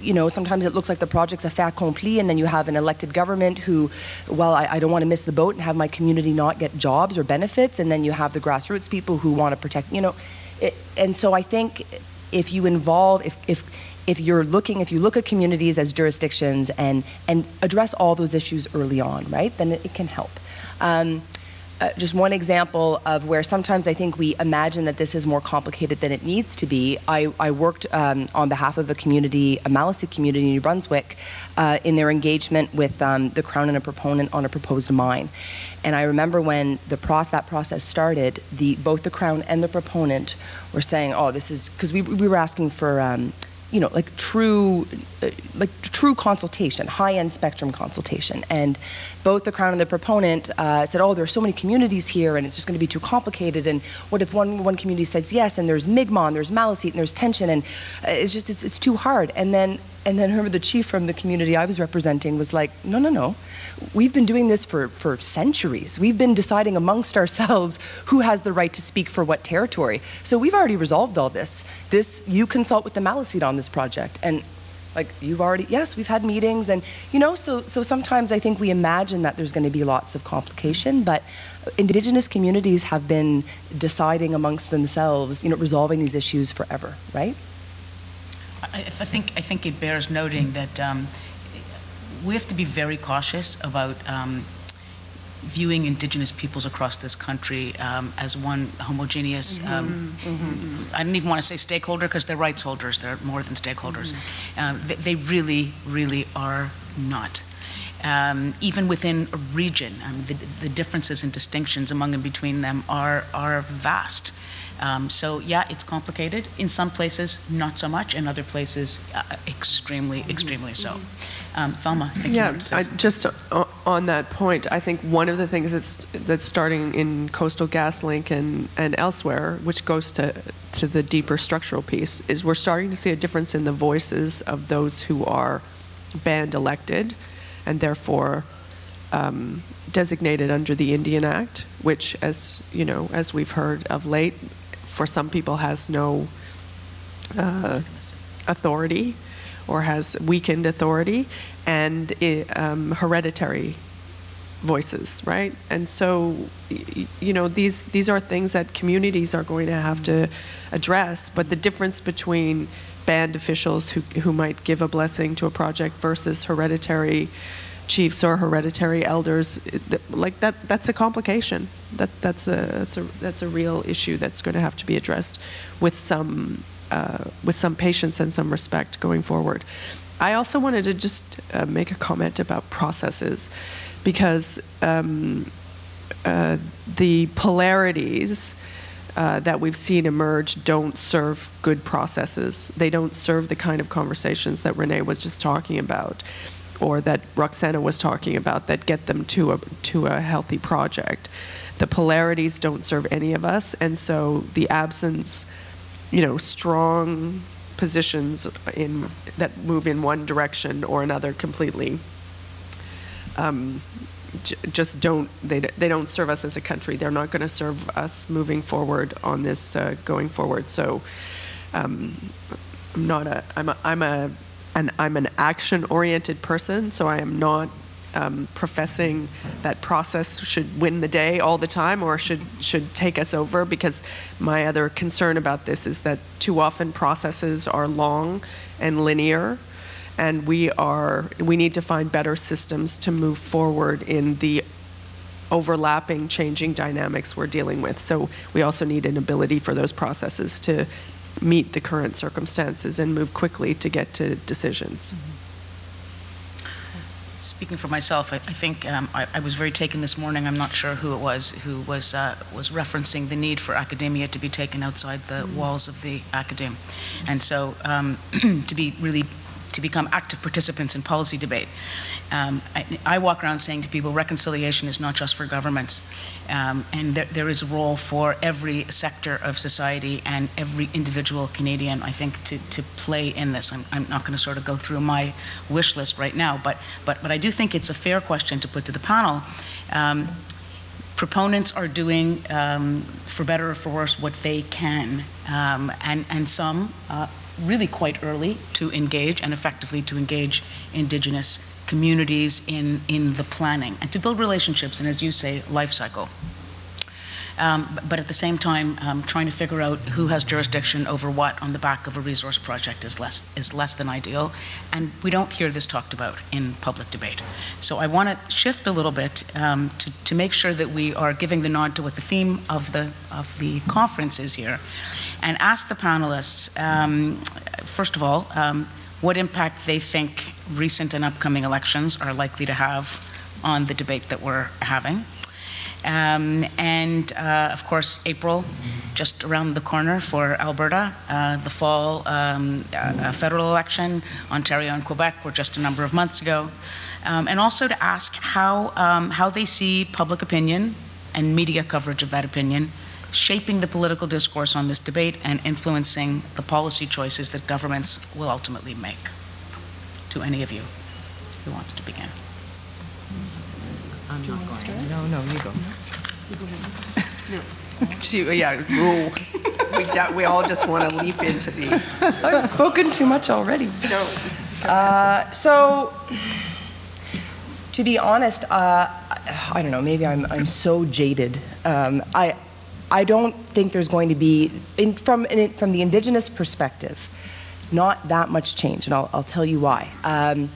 you know, sometimes it looks like the project's a fait accompli, and then you have an elected government who, well, I, I don't want to miss the boat and have my community not get jobs or benefits, and then you have the grassroots people who want to protect, you know, it, and so I think if you involve, if, if if you're looking, if you look at communities as jurisdictions and and address all those issues early on, right, then it, it can help. Um, uh, just one example of where sometimes I think we imagine that this is more complicated than it needs to be. I, I worked um, on behalf of a community, a Maliseet community in New Brunswick, uh, in their engagement with um, the Crown and a proponent on a proposed mine. And I remember when the process, that process started, the, both the Crown and the proponent were saying, oh, this is, because we, we were asking for um, you know, like true, uh, like true consultation, high-end spectrum consultation. And both the Crown and the proponent uh, said, "Oh, there are so many communities here, and it's just going to be too complicated. And what if one one community says yes, and there's Mi'kmaq, and there's Maliseet, and there's tension, and uh, it's just it's, it's too hard." And then and then remember the chief from the community I was representing was like, "No, no, no." We've been doing this for, for centuries. We've been deciding amongst ourselves who has the right to speak for what territory. So we've already resolved all this. This you consult with the Maliseet on this project, and like you've already yes, we've had meetings, and you know. So so sometimes I think we imagine that there's going to be lots of complication, but Indigenous communities have been deciding amongst themselves, you know, resolving these issues forever, right? I, I think I think it bears noting that. Um, we have to be very cautious about um, viewing indigenous peoples across this country um, as one homogeneous, mm-hmm. Um, mm-hmm. I don't even want to say stakeholder because they're rights holders, they're more than stakeholders. Mm-hmm. Um, they, they, really, really are not. Um, even within a region, the, the, differences and distinctions among and between them are, are vast. Um, so yeah, it's complicated. In some places, not so much. In other places, uh, extremely, extremely so. Um, Velma, I yeah, I, just on that point, I think one of the things that's that's starting in Coastal GasLink and, and elsewhere, which goes to to the deeper structural piece, is we're starting to see a difference in the voices of those who are band elected, and therefore um, designated under the Indian Act, which, as you know, as we've heard of late, for some people has no uh, authority or has weakened authority and um, hereditary voices, right? And so, you know, these these are things that communities are going to have to address. But the difference between band officials who who might give a blessing to a project versus hereditary chiefs or hereditary elders, like that, that's a complication. That that's a that's a that's a real issue that's going to have to be addressed with some uh, with some patience and some respect going forward. I also wanted to just uh, make a comment about processes because um, uh, the polarities uh, that we've seen emerge don't serve good processes. They don't serve the kind of conversations that Renee was just talking about or that Roxana was talking about that get them to a, to a healthy project. The polarities don't serve any of us, and so the absence you know, strong positions in that move in one direction or another completely. Um, just don't they, they don't serve us as a country. They're not going to serve us moving forward on this uh, going forward. So um, I'm not a I'm a I'm a an I'm an action oriented person. So I am not um, professing that process should win the day all the time or should should take us over because my other concern about this is that too often processes are long and linear and we are we need to find better systems to move forward in the overlapping changing dynamics we're dealing with so we also need an ability for those processes to meet the current circumstances and move quickly to get to decisions Speaking for myself, I, I think um, I, I was very taken this morning. I'm not sure who it was who was uh, was referencing the need for academia to be taken outside the walls of the academe, and so um, to be really to become active participants in policy debate. Um, I, I walk around saying to people, reconciliation is not just for governments, um, and there, there is a role for every sector of society and every individual Canadian, I think, to, to play in this. I'm, I'm not going to sort of go through my wish list right now, but, but, but I do think it's a fair question to put to the panel. Um, proponents are doing, um, for better or for worse, what they can, um, and, and some uh, really quite early to engage and effectively to engage Indigenous communities in, in the planning and to build relationships and, as you say, life cycle. Um, but at the same time, um, trying to figure out who has jurisdiction over what on the back of a resource project is less is less than ideal, and we don't hear this talked about in public debate. So I want to shift a little bit um, to, to make sure that we are giving the nod to what the theme of the of the conference is here, and ask the panelists um, first of all um, what impact they think recent and upcoming elections are likely to have on the debate that we're having. Um, and uh, of course, April, just around the corner for Alberta. Uh, the fall um, uh, federal election, Ontario and Quebec were just a number of months ago. Um, and also to ask how, um, how they see public opinion and media coverage of that opinion shaping the political discourse on this debate and influencing the policy choices that governments will ultimately make. To any of you who wants to begin. I'm not going. No, no, you go. She- yeah rule we, da- we all just want to leap into the I've spoken too much already. no Uh, so, to be honest, uh, I don't know. Maybe I'm I'm so jaded. Um, I I don't think there's going to be in, from in, from the indigenous perspective, not that much change, and I'll I'll tell you why. Um,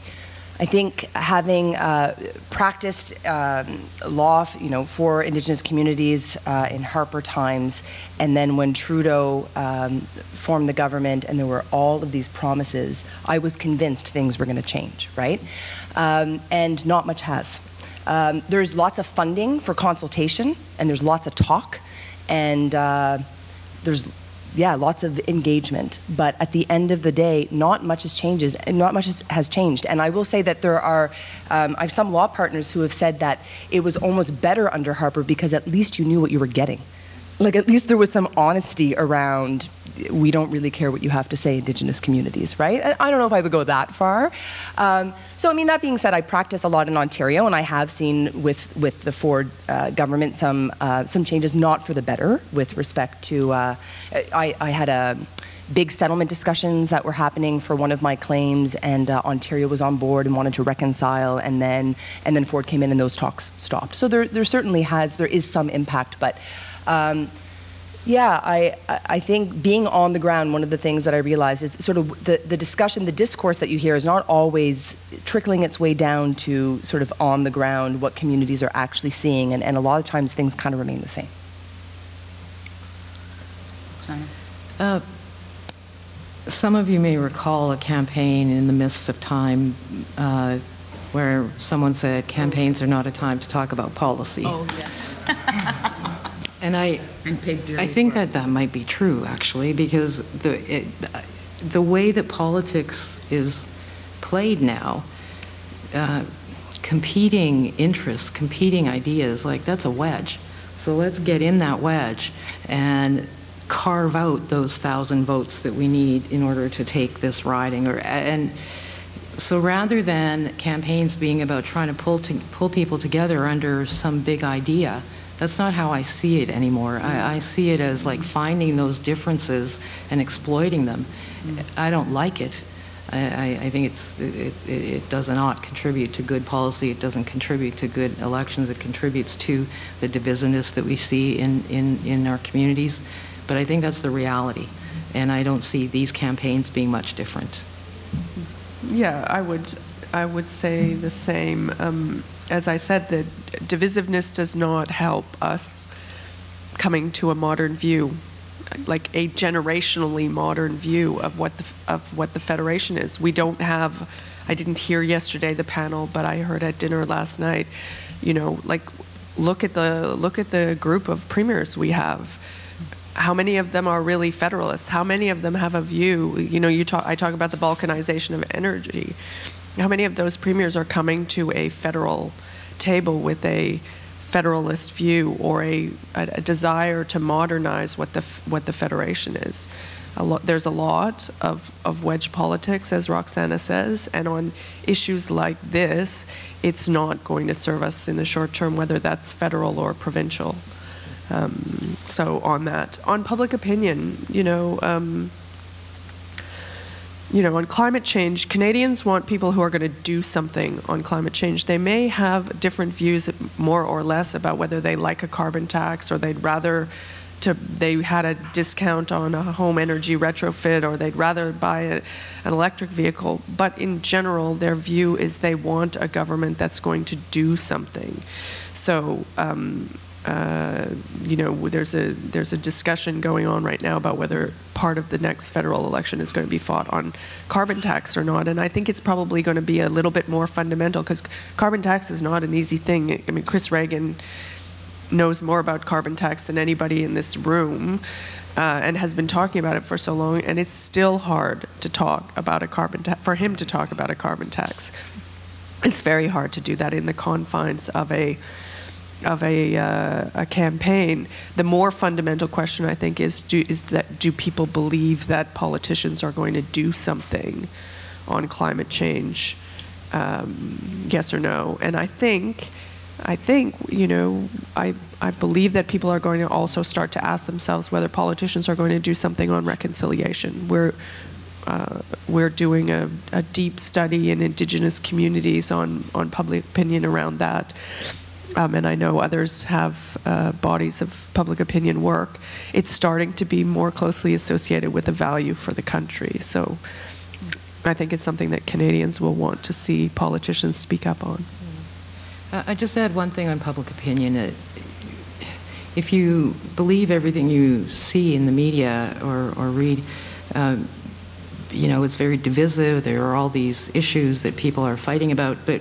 I think having uh, practiced um, law, you know, for Indigenous communities uh, in Harper times, and then when Trudeau um, formed the government, and there were all of these promises, I was convinced things were going to change, right? Um, and not much has. Um, there's lots of funding for consultation, and there's lots of talk, and uh, there's yeah, lots of engagement. But at the end of the day, not much has changes, and not much has, has changed. And I will say that there are, um, I have some law partners who have said that it was almost better under Harper because at least you knew what you were getting. Like at least there was some honesty around. We don't really care what you have to say, Indigenous communities, right? I don't know if I would go that far. Um, so, I mean, that being said, I practice a lot in Ontario, and I have seen with with the Ford uh, government some uh, some changes, not for the better, with respect to. Uh, I, I had a big settlement discussions that were happening for one of my claims, and uh, Ontario was on board and wanted to reconcile, and then and then Ford came in and those talks stopped. So there there certainly has there is some impact, but. Um, yeah, I, I think being on the ground, one of the things that I realized is sort of the, the discussion, the discourse that you hear is not always trickling its way down to sort of on the ground what communities are actually seeing, and, and a lot of times things kind of remain the same. Sana? Uh, some of you may recall a campaign in the midst of time uh, where someone said campaigns are not a time to talk about policy. Oh, yes. And I, And I think that that might be true, actually, because the, it, the way that politics is played now, uh, competing interests, competing ideas, like that's a wedge. So let's get in that wedge and carve out those thousand votes that we need in order to take this riding. Or and so rather than campaigns being about trying to pull to, pull people together under some big idea, that's not how I see it anymore. I, I see it as like finding those differences and exploiting them. I don't like it. I, I, think it's, it, it, it does not contribute to good policy. It doesn't contribute to good elections. It contributes to the divisiveness that we see in, in, in our communities. But I think that's the reality. And I don't see these campaigns being much different. Yeah, I would, I would say the same. Um, as I said, the divisiveness does not help us coming to a modern view, like a generationally modern view of what the of what the federation is. We don't have. I didn't hear yesterday the panel, but I heard at dinner last night. You know, like look at the look at the group of premiers we have. How many of them are really federalists? How many of them have a view? You know, you talk. I talk about the balkanization of energy. How many of those premiers are coming to a federal table with a federalist view or a, a, a desire to modernize what the what the federation is? A lot, there's a lot of, of wedge politics, as Roxana says, and on issues like this, it's not going to serve us in the short term, whether that's federal or provincial. Um, so on that, on public opinion, you know. Um, you know, on climate change, Canadians want people who are going to do something on climate change. They may have different views, more or less, about whether they like a carbon tax or they'd rather to they had a discount on a home energy retrofit or they'd rather buy a, an electric vehicle. But in general, their view is they want a government that's going to do something. So. Um, uh, you know, there's a there's a discussion going on right now about whether part of the next federal election is going to be fought on carbon tax or not, and I think it's probably going to be a little bit more fundamental because carbon tax is not an easy thing. I mean, Chris Ragan knows more about carbon tax than anybody in this room. Uh, and has been talking about it for so long, and it's still hard to talk about a carbon tax for him to talk about a carbon tax. It's very hard to do that in the confines of a of a, uh, a campaign, the more fundamental question I think is do, is that do people believe that politicians are going to do something on climate change? Um, yes or no? And I think, I think you know, I I believe that people are going to also start to ask themselves whether politicians are going to do something on reconciliation. We're uh, we're doing a, a deep study in Indigenous communities on on public opinion around that um, and I know others have uh, bodies of public opinion work, it's starting to be more closely associated with the value for the country. So I think it's something that Canadians will want to see politicians speak up on. I just add one thing on public opinion. That if you believe everything you see in the media or, or read, um, you know, it's very divisive. There are all these issues that people are fighting about, but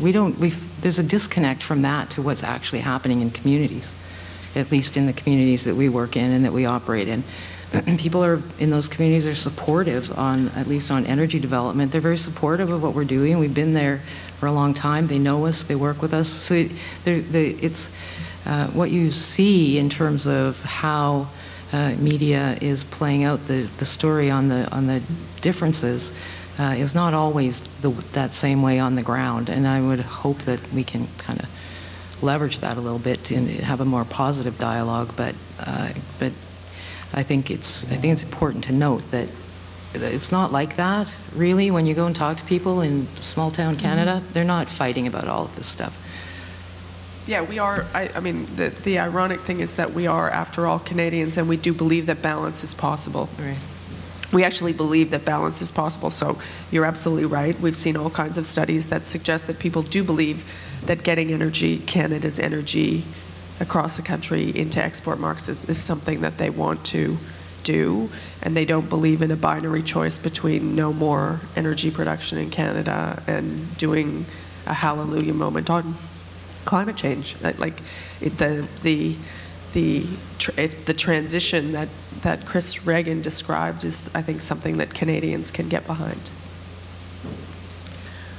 we don't, we there's a disconnect from that to what's actually happening in communities, at least in the communities that we work in and that we operate in. People are in those communities are supportive on, at least on energy development. They're very supportive of what we're doing. We've been there for a long time. They know us. They work with us. So it's uh, what you see in terms of how uh, media is playing out the, the story on the on the differences uh, is not always the, that same way on the ground. And I would hope that we can kind of leverage that a little bit and have a more positive dialogue. But, uh, but I think it's I think it's important to note that it's not like that really. When you go and talk to people in small town Canada, mm-hmm. they're not fighting about all of this stuff. Yeah, we are. I, I mean, the, the ironic thing is that we are, after all, Canadians, and we do believe that balance is possible. Right we actually believe that balance is possible. So you're absolutely right. We've seen all kinds of studies that suggest that people do believe that getting energy, Canada's energy, across the country into export markets is, is something that they want to do, and they don't believe in a binary choice between no more energy production in Canada and doing a hallelujah moment on climate change. Like it, the the the it, the transition that that Chris Ragan described is, I think, something that Canadians can get behind.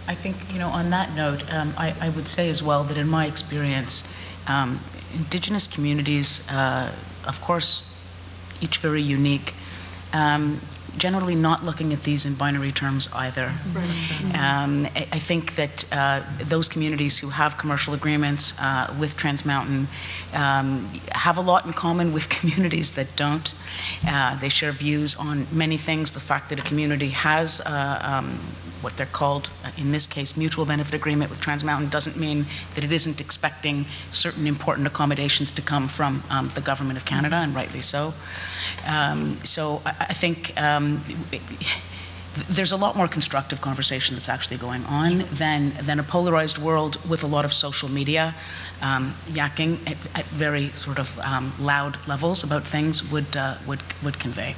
I think, you know, on that note, um, I, I, would say as well that in my experience, um, Indigenous communities, uh, of course, each very unique, um, generally not looking at these in binary terms either. Um, I, I think that uh, those communities who have commercial agreements uh, with Trans Mountain um, have a lot in common with communities that don't. Uh, they share views on many things. The fact that a community has uh, um, what they're called, uh, in this case, mutual benefit agreement with Trans Mountain doesn't mean that it isn't expecting certain important accommodations to come from um, the government of Canada, and rightly so. Um, so I, I think um, there's a lot more constructive conversation that's actually going on than, than a polarized world with a lot of social media um, yakking at, at, very sort of um, loud levels about things would, uh, would, would convey.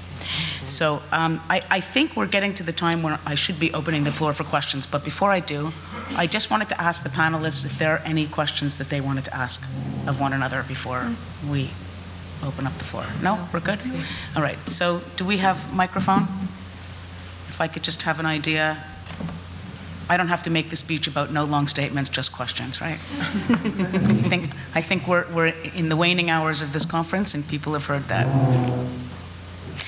So um, I, I think we're getting to the time where I should be opening the floor for questions. But before I do, I just wanted to ask the panelists if there are any questions that they wanted to ask of one another before we open up the floor. No, we're good? All right. So do we have microphone? If I could just have an idea. I don't have to make the speech about no long statements, just questions, right? I think, I think we're, we're in the waning hours of this conference, and people have heard that.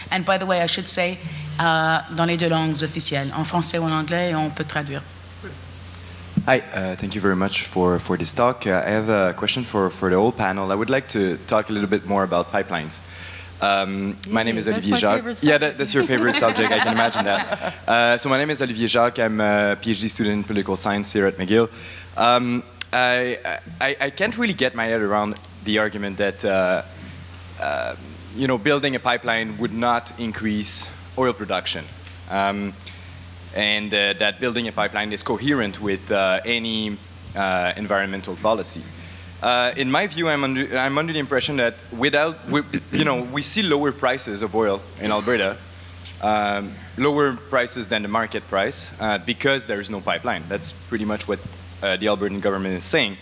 And by the way, I should say, uh, dans les deux langues officielles, en français ou en anglais, on peut traduire. Hi, uh, thank you very much for, for this talk. Uh, I have a question for, for the whole panel. I would like to talk a little bit more about pipelines. Um, my name is that's Olivier Jacques. Yeah, that, that's your favorite subject. I can imagine that. Uh, so my name is Olivier Jacques. I'm a PhD student in political science here at McGill. Um, I, I, I, can't really get my head around the argument that uh, uh, you know building a pipeline would not increase oil production, um, and uh, that building a pipeline is coherent with uh, any uh, environmental policy. Uh, in my view, I'm under, I'm under the impression that without, we, you know, we see lower prices of oil in Alberta, um, lower prices than the market price uh, because there is no pipeline. That's pretty much what uh, the Albertan government is saying.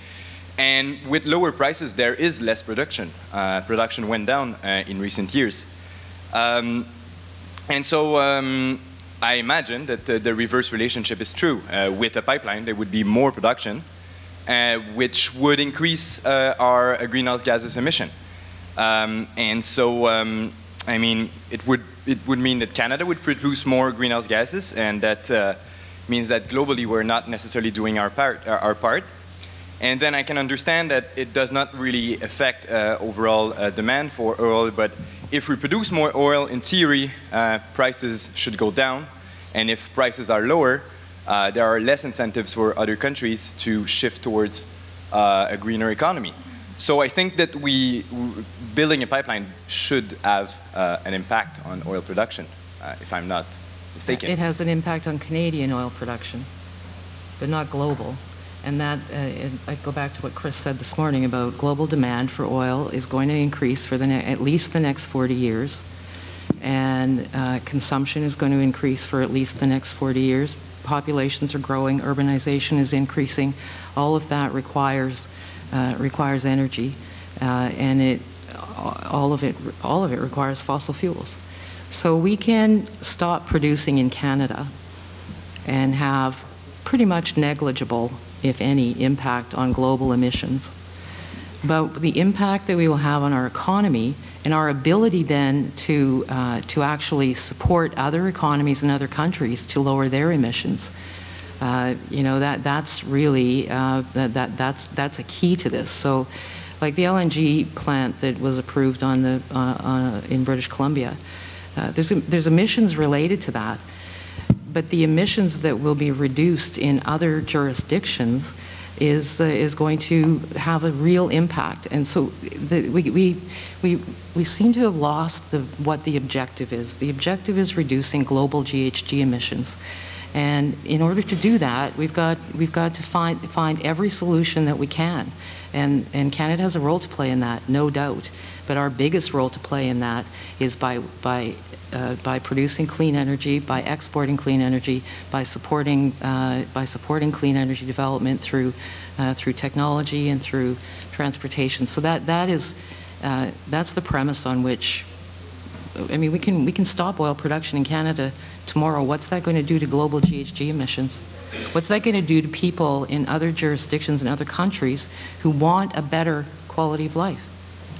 And with lower prices, there is less production. Uh, production went down uh, in recent years. Um, and so um, I imagine that the, reverse relationship is true. Uh, with a pipeline, there would be more production, uh, which would increase uh, our greenhouse gases emission. Um, and so, um, I mean, it would, it would mean that Canada would produce more greenhouse gases, and that uh, means that globally we're not necessarily doing our part, our part. And then I can understand that it does not really affect uh, overall uh, demand for oil, but if we produce more oil, in theory, uh, prices should go down. And if prices are lower, uh, there are less incentives for other countries to shift towards uh, a greener economy. So I think that we, building a pipeline should have uh, an impact on oil production, uh, if I'm not mistaken. It has an impact on Canadian oil production, but not global. And that, uh, I go back to what Chris said this morning about global demand for oil is going to increase for the at least the next 40 years. And uh, consumption is going to increase for at least the next 40 years populations are growing, urbanization is increasing. All of that requires uh, requires energy, uh, and it all of it all of it requires fossil fuels. So we can stop producing in Canada and have pretty much negligible, if any, impact on global emissions. But the impact that we will have on our economy and our ability then to, uh, to actually support other economies in other countries to lower their emissions. Uh, you know, that, that's really, uh, that, that, that's, that's a key to this. So, like the LNG plant that was approved on the, uh, uh, in British Columbia, uh, there's, there's emissions related to that. But the emissions that will be reduced in other jurisdictions is, uh, is going to have a real impact. And so the, we, we, we, we seem to have lost the, what the objective is. The objective is reducing global GHG emissions. And in order to do that, we've got, we've got to find, find every solution that we can. And, and Canada has a role to play in that, no doubt. But our biggest role to play in that is by, by uh, by producing clean energy, by exporting clean energy, by supporting uh, by supporting clean energy development through uh, through technology and through transportation. So that that is uh, that's the premise on which. I mean, we can we can stop oil production in Canada tomorrow. What's that going to do to global GHG emissions? What's that going to do to people in other jurisdictions and other countries who want a better quality of life?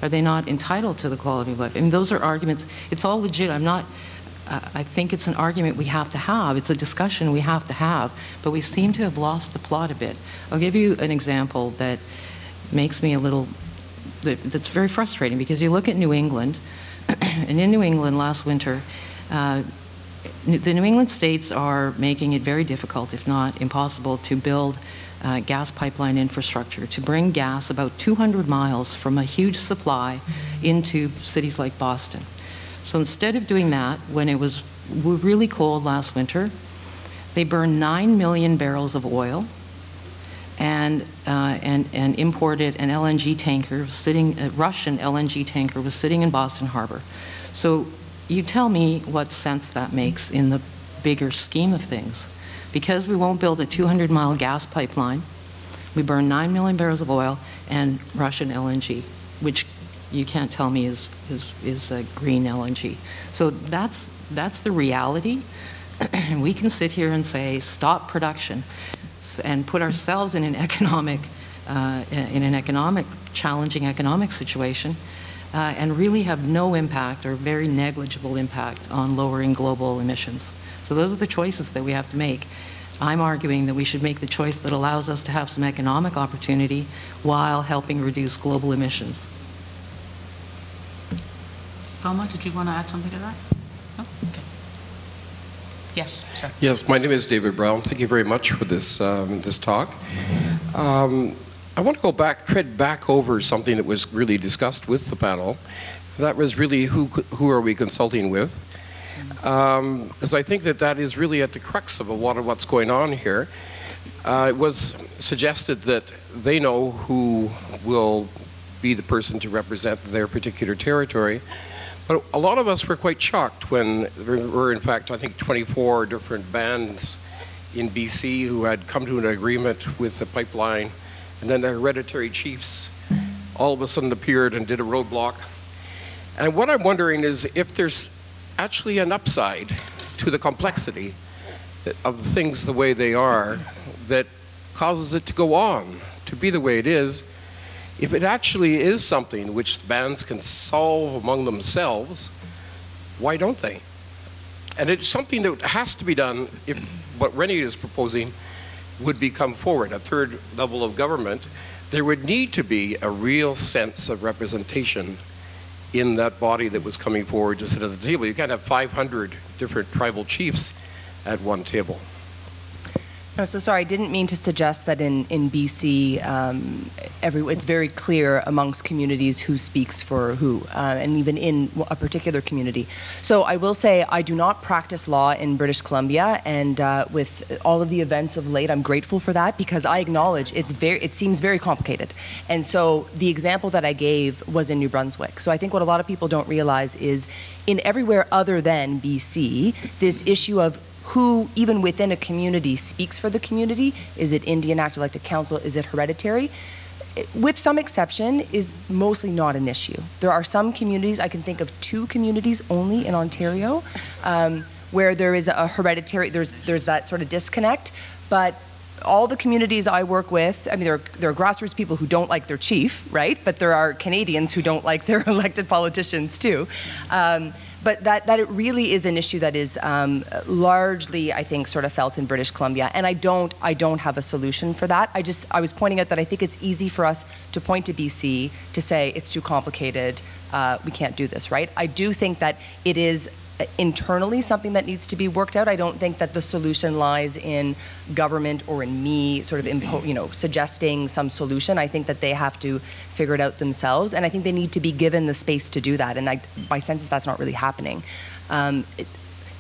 Are they not entitled to the quality of life? I mean, those are arguments. It's all legit. I'm not. I think it's an argument we have to have. It's a discussion we have to have, but we seem to have lost the plot a bit. I'll give you an example that makes me a little, that, that's very frustrating because you look at New England, and in New England last winter, uh, the New England states are making it very difficult, if not impossible, to build uh, gas pipeline infrastructure to bring gas about 200 miles from a huge supply into cities like Boston. So instead of doing that, when it was really cold last winter, they burned 9 million barrels of oil and, uh, and, and imported an LNG tanker sitting, a Russian LNG tanker was sitting in Boston Harbor. So you tell me what sense that makes in the bigger scheme of things. Because we won't build a 200 mile gas pipeline, we burn 9 million barrels of oil and Russian LNG, which you can't tell me is, is, is a green LNG. So that's, that's the reality. and we can sit here and say, stop production and put ourselves in an economic, uh, in an economic, challenging economic situation uh, and really have no impact or very negligible impact on lowering global emissions. So those are the choices that we have to make. I'm arguing that we should make the choice that allows us to have some economic opportunity while helping reduce global emissions. Velma, did you want to add something to that? No? Okay. Yes, sir. Yes, my name is David Brown. Thank you very much for this, um, this talk. Um, I want to go back, tread back over something that was really discussed with the panel. That was really who, who are we consulting with? Um, because I think that that is really at the crux of a lot of what's going on here. Uh, it was suggested that they know who will be the person to represent their particular territory. But a lot of us were quite shocked when there were, in fact, I think 24 different bands in BC who had come to an agreement with the pipeline and then the hereditary chiefs all of a sudden appeared and did a roadblock. And what I'm wondering is if there's actually an upside to the complexity of things the way they are that causes it to go on, to be the way it is, if it actually is something which bands can solve among themselves, why don't they? And it's something that has to be done if what Rennie is proposing would become forward, a third level of government, there would need to be a real sense of representation in that body that was coming forward to sit at the table. You can't have 500 different tribal chiefs at one table. No, so sorry, I didn't mean to suggest that in, in BC, um, every, it's very clear amongst communities who speaks for who, uh, and even in a particular community. So I will say I do not practice law in British Columbia, and uh, with all of the events of late, I'm grateful for that because I acknowledge it's very, it seems very complicated. And so the example that I gave was in New Brunswick. So I think what a lot of people don't realize is in everywhere other than BC, this issue of who, even within a community, speaks for the community. Is it Indian Act elected council? Is it hereditary? With some exception, is mostly not an issue. There are some communities, I can think of two communities only in Ontario, um, where there is a hereditary, there's, there's that sort of disconnect, but all the communities I work with, I mean, there are, there are grassroots people who don't like their chief, right? But there are Canadians who don't like their elected politicians too. Um, but that, that it really is an issue that is um, largely, I think, sort of felt in British Columbia. And I don't, I don't have a solution for that. I just, I was pointing out that I think it's easy for us to point to BC to say it's too complicated, uh, we can't do this, right? I do think that it is internally something that needs to be worked out. I don't think that the solution lies in government or in me sort of impo- you know suggesting some solution. I think that they have to figure it out themselves, and I think they need to be given the space to do that. And I, my sense is that's not really happening. Um, it,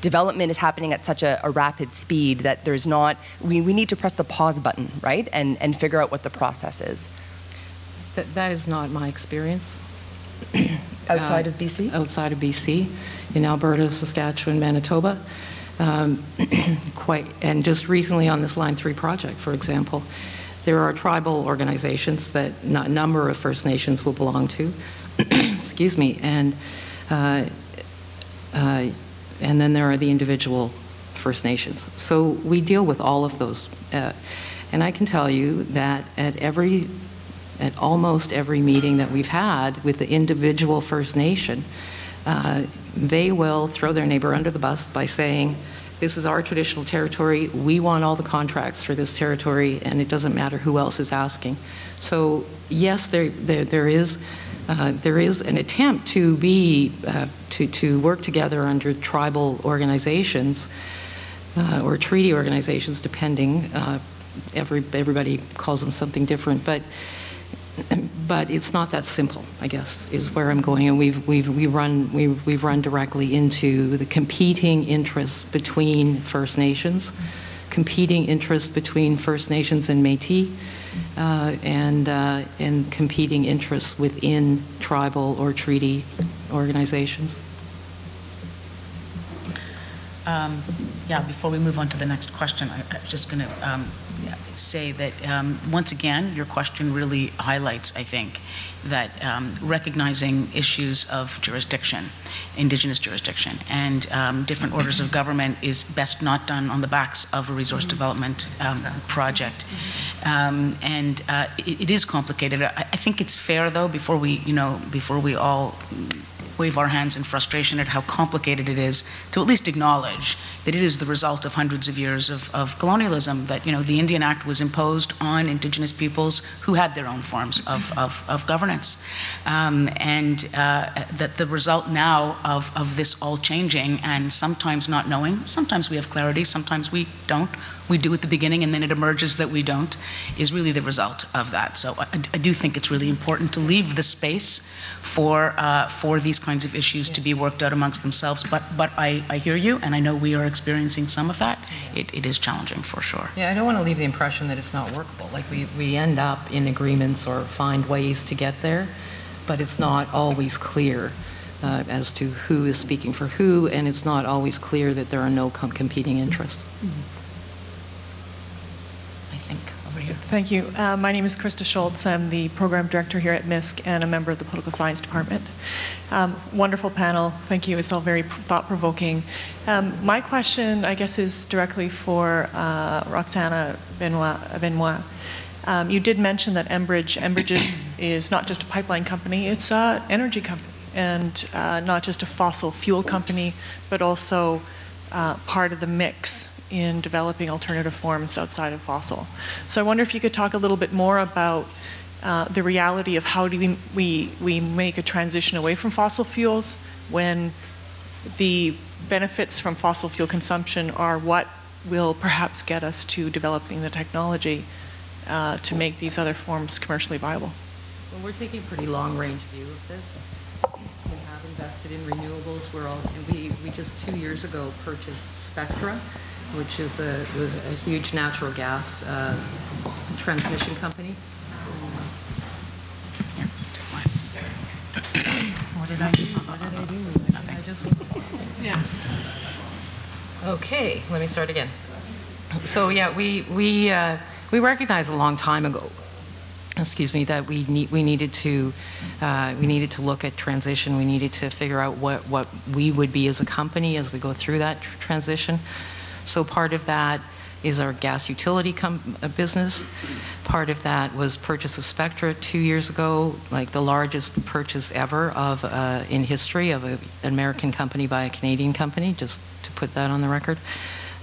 development is happening at such a, a, rapid speed that there's not we, we need to press the pause button right and and figure out what the process is that, that is not my experience outside uh, of bc outside of bc in Alberta, Saskatchewan, Manitoba. Um, quite, and just recently on this Line 3 project, for example, there are tribal organizations that a number of First Nations will belong to. Excuse me, and uh, uh, and then there are the individual First Nations. So we deal with all of those, uh, and I can tell you that at every, at almost every meeting that we've had with the individual First Nation, uh, they will throw their neighbor under the bus by saying, this is our traditional territory, we want all the contracts for this territory, and it doesn't matter who else is asking. So yes, there, there, there is uh, there is an attempt to be uh, to, to work together under tribal organizations uh, or treaty organizations, depending. Uh, every, everybody calls them something different, but but it's not that simple. I guess is where I'm going, and we've we've we run we we've run directly into the competing interests between First Nations, competing interests between First Nations and Métis uh, and, uh, and competing interests within tribal or treaty organizations. Um, yeah, before we move on to the next question, I, was just going to um, say that um, once again, your question really highlights, I think, that um, recognizing issues of jurisdiction, indigenous jurisdiction, and um, different orders of government is best not done on the backs of a resource mm-hmm. development um, project. Um, and uh, it, it is complicated. I, I think it's fair, though, before we, you know, before we all wave our hands in frustration at how complicated it is to at least acknowledge that it is the result of hundreds of years of, of colonialism, that you know, the Indian Act was imposed on indigenous peoples who had their own forms of, of, of governance. Um, and uh, that the result now of, of this all changing and sometimes not knowing, sometimes we have clarity, sometimes we don't, we do at the beginning and then it emerges that we don't, is really the result of that. So I, I do think it's really important to leave the space for, uh, for these kinds of issues yeah. to be worked out amongst themselves. But, but I, I hear you, and I know we are experiencing some of that. It, it is challenging for sure. Yeah, I don't want to leave the impression that it's not workable. Like we, we end up in agreements or find ways to get there, but it's not always clear. Uh, as to who is speaking for who, and it's not always clear that there are no com competing interests. Mm -hmm. Thank you. Uh, my name is Krista Schultz. I'm the program director here at MISC and a member of the political science department. Um, wonderful panel. Thank you. It's all very thought provoking. Um, my question, I guess, is directly for uh, Roxana Benoit. Um, you did mention that Enbridge, Enbridge is, is not just a pipeline company, it's an energy company, and uh, not just a fossil fuel company, but also uh, part of the mix in developing alternative forms outside of fossil. So I wonder if you could talk a little bit more about uh, the reality of how do we, we, we make a transition away from fossil fuels when the benefits from fossil fuel consumption are what will perhaps get us to developing the technology uh, to make these other forms commercially viable. Well, we're taking a pretty long-range view of this. We have invested in renewables. We're all, and we, we just two years ago purchased Spectra, which is a, a huge natural gas uh, transmission company. What did I do? What did I do? I just yeah. Okay, let me start again. So yeah, we we uh, we recognized a long time ago excuse me, that we need, we needed to uh, we needed to look at transition. We needed to figure out what what we would be as a company as we go through that transition. So part of that is our gas utility uh, business. Part of that was purchase of Spectra two years ago, like the largest purchase ever of uh, in history of a, an American company by a Canadian company, just to put that on the record,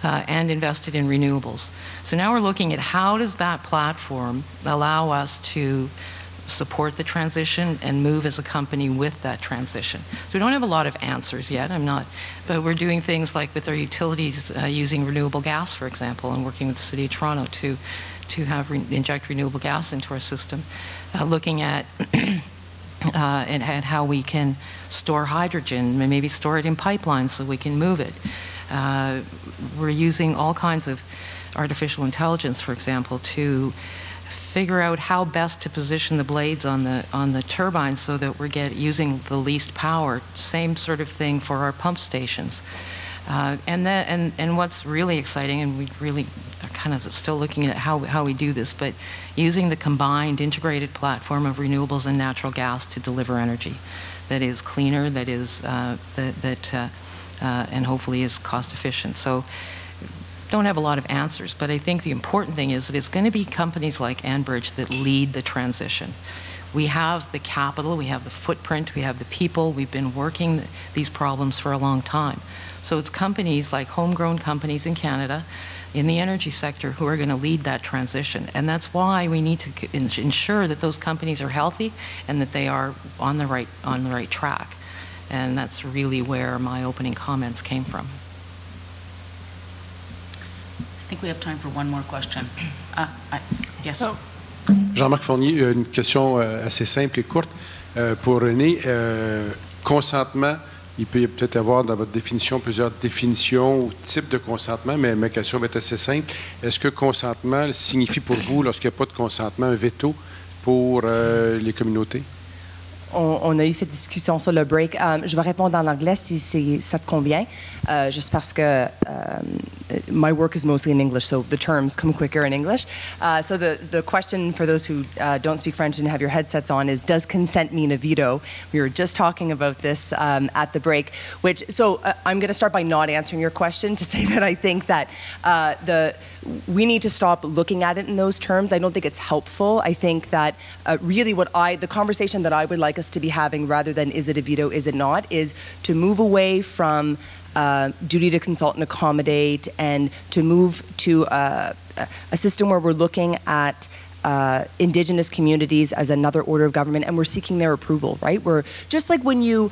uh, and invested in renewables. So now we're looking at how does that platform allow us to support the transition and move as a company with that transition. So we don't have a lot of answers yet. I'm not, but we're doing things like with our utilities uh, using renewable gas, for example, and working with the City of Toronto to to have re inject renewable gas into our system, uh, looking at. Uh, and, and, how we can store hydrogen, and maybe store it in pipelines so we can move it. Uh, we're using all kinds of artificial intelligence, for example, to figure out how best to position the blades on the on the turbines so that we're get using the least power. Same sort of thing for our pump stations. Uh, and that and and what's really exciting, and we really are kind of still looking at how how we do this, but using the combined integrated platform of renewables and natural gas to deliver energy that is cleaner, that is uh, that that uh, uh and hopefully is cost efficient. So don't have a lot of answers, but I think the important thing is that it's going to be companies like Enbridge that lead the transition. We have the capital, we have the footprint, we have the people, we've been working these problems for a long time. So it's companies like homegrown companies in Canada in the energy sector who are going to lead that transition. And that's why we need to ensure that those companies are healthy and that they are on the right, on the right track. And that's really where my opening comments came from. I think we have time for one more question. Uh, I, yes. Oh. Jean-Marc Fournier, euh, une question euh, assez simple et courte. Euh, pour René, euh, consentement, il peut peut-être avoir dans votre définition plusieurs définitions ou types de consentement, mais ma question va être assez simple. Est-ce que consentement signifie pour vous, lorsqu'il n'y a pas de consentement, un veto pour euh, les communautés? on, a eu cette discussion sur le break. Um, je vais répondre en anglais si ça te convient, uh, juste parce que um, my work is mostly in English, so the terms come quicker in English. Uh, so the, the question for those who uh, don't speak French and have your headsets on is, does consent mean a veto? We were just talking about this um, at the break, which, so uh, I'm going to start by not answering your question to say that I think that uh, the we need to stop looking at it in those terms. I don't think it's helpful. I think that uh, really what I, the conversation that I would like us to be having rather than is it a veto, is it not, is to move away from uh, duty to consult and accommodate and to move to uh, a system where we're looking at uh, indigenous communities as another order of government and we're seeking their approval, right? We're just like when you,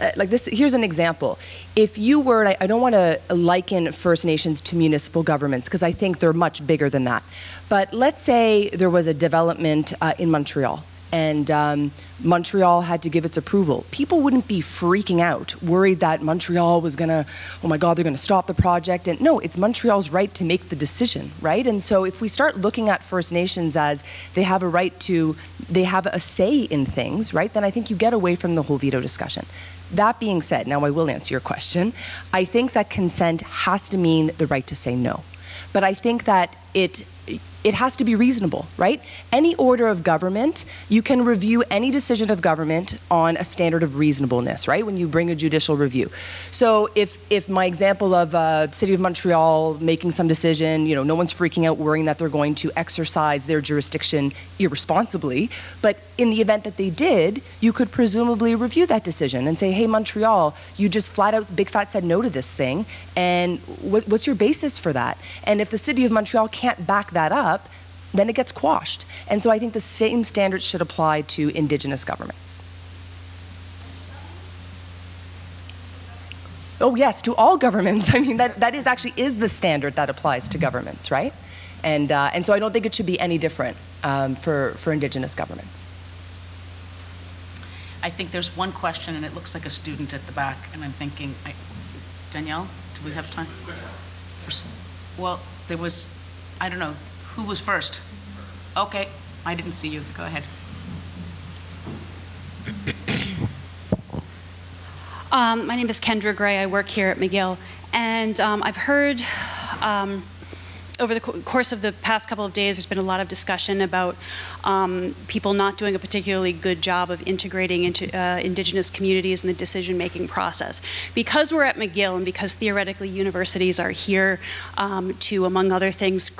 uh, like this, here's an example. If you were, I, I don't want to liken First Nations to municipal governments because I think they're much bigger than that. But let's say there was a development uh, in Montreal and um, Montreal had to give its approval. People wouldn't be freaking out, worried that Montreal was gonna, oh my God, they're gonna stop the project. And no, it's Montreal's right to make the decision, right? And so if we start looking at First Nations as they have a right to, they have a say in things, right, then I think you get away from the whole veto discussion. That being said, now I will answer your question. I think that consent has to mean the right to say no. But I think that it it has to be reasonable, right? Any order of government, you can review any decision of government on a standard of reasonableness, right? When you bring a judicial review. So if if my example of uh, City of Montreal making some decision, you know, no one's freaking out worrying that they're going to exercise their jurisdiction irresponsibly, but in the event that they did, you could presumably review that decision and say, hey, Montreal, you just flat out big fat said no to this thing, and what, what's your basis for that? And if the City of Montreal can't back that up, up, then it gets quashed. And so I think the same standards should apply to indigenous governments. Oh yes, to all governments. I mean, that, that is actually is the standard that applies to governments, right? And, uh, and so I don't think it should be any different um, for, for indigenous governments. I think there's one question, and it looks like a student at the back, and I'm thinking, I, Danielle, do we have time? Well, there was, I don't know, who was first? Okay, I didn't see you. Go ahead. Um, my name is Kendra Gray. I work here at McGill. And um, I've heard um, over the course of the past couple of days, there's been a lot of discussion about um, people not doing a particularly good job of integrating into uh, indigenous communities in the decision-making process. Because we're at McGill and because theoretically universities are here um, to, among other things,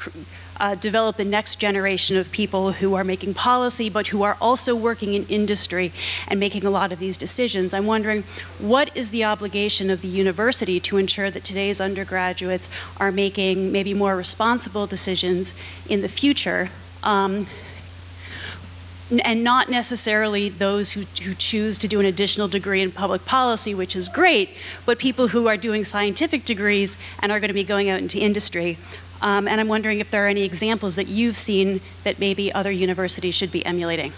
uh, develop the next generation of people who are making policy, but who are also working in industry and making a lot of these decisions. I'm wondering what is the obligation of the university to ensure that today's undergraduates are making maybe more responsible decisions in the future? Um, and not necessarily those who, who choose to do an additional degree in public policy, which is great, but people who are doing scientific degrees and are going to be going out into industry. Um, and I'm wondering if there are any examples that you've seen that maybe other universities should be emulating.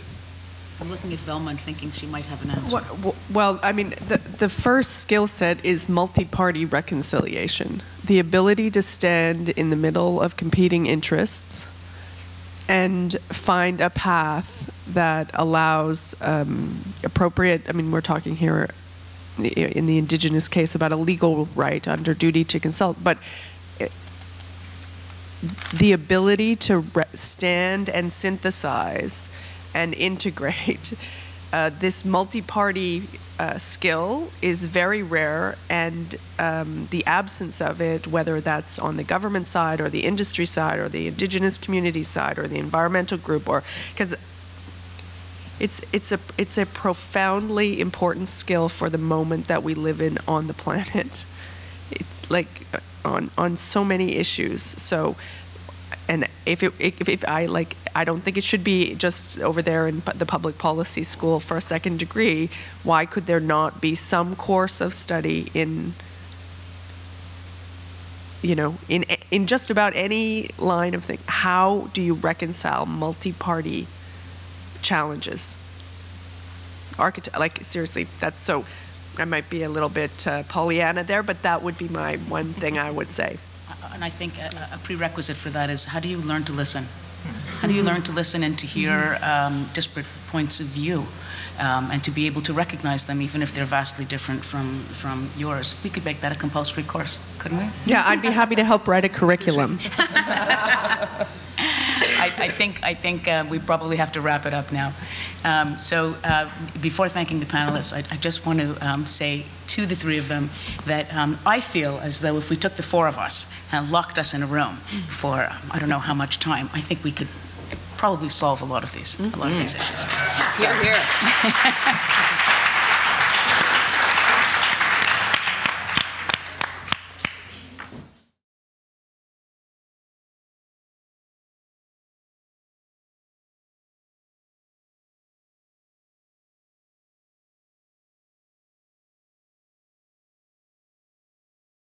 I'm looking at Velma and thinking she might have an answer. Well, well I mean, the, the first skill set is multi-party reconciliation. The ability to stand in the middle of competing interests and find a path that allows um, appropriate, I mean, we're talking here in the indigenous case about a legal right under duty to consult, but the ability to stand and synthesize and integrate uh, this multi-party uh, skill is very rare, and um, the absence of it, whether that's on the government side or the industry side or the indigenous community side or the environmental group, or because it's it's a it's a profoundly important skill for the moment that we live in on the planet. Like uh, on on so many issues. So and if, it, if, if I like, I don't think it should be just over there in the public policy school for a second degree. Why could there not be some course of study in, you know, in in just about any line of thing? How do you reconcile multi-party challenges? Architect, like seriously, that's so. I might be a little bit uh, Pollyanna there, but that would be my one thing I would say. And I think a, a prerequisite for that is how do you learn to listen? How do you learn to listen and to hear um, disparate points of view um, and to be able to recognize them even if they're vastly different from, from yours? We could make that a compulsory course, couldn't we? Yeah, I'd be happy to help write a curriculum. I, I think, I think uh, we probably have to wrap it up now. Um, so uh, before thanking the panelists, I, I just want to um, say to the three of them that um, I feel as though if we took the four of us and locked us in a room for I don't know how much time, I think we could probably solve a lot of these, a lot of these issues. Here, here.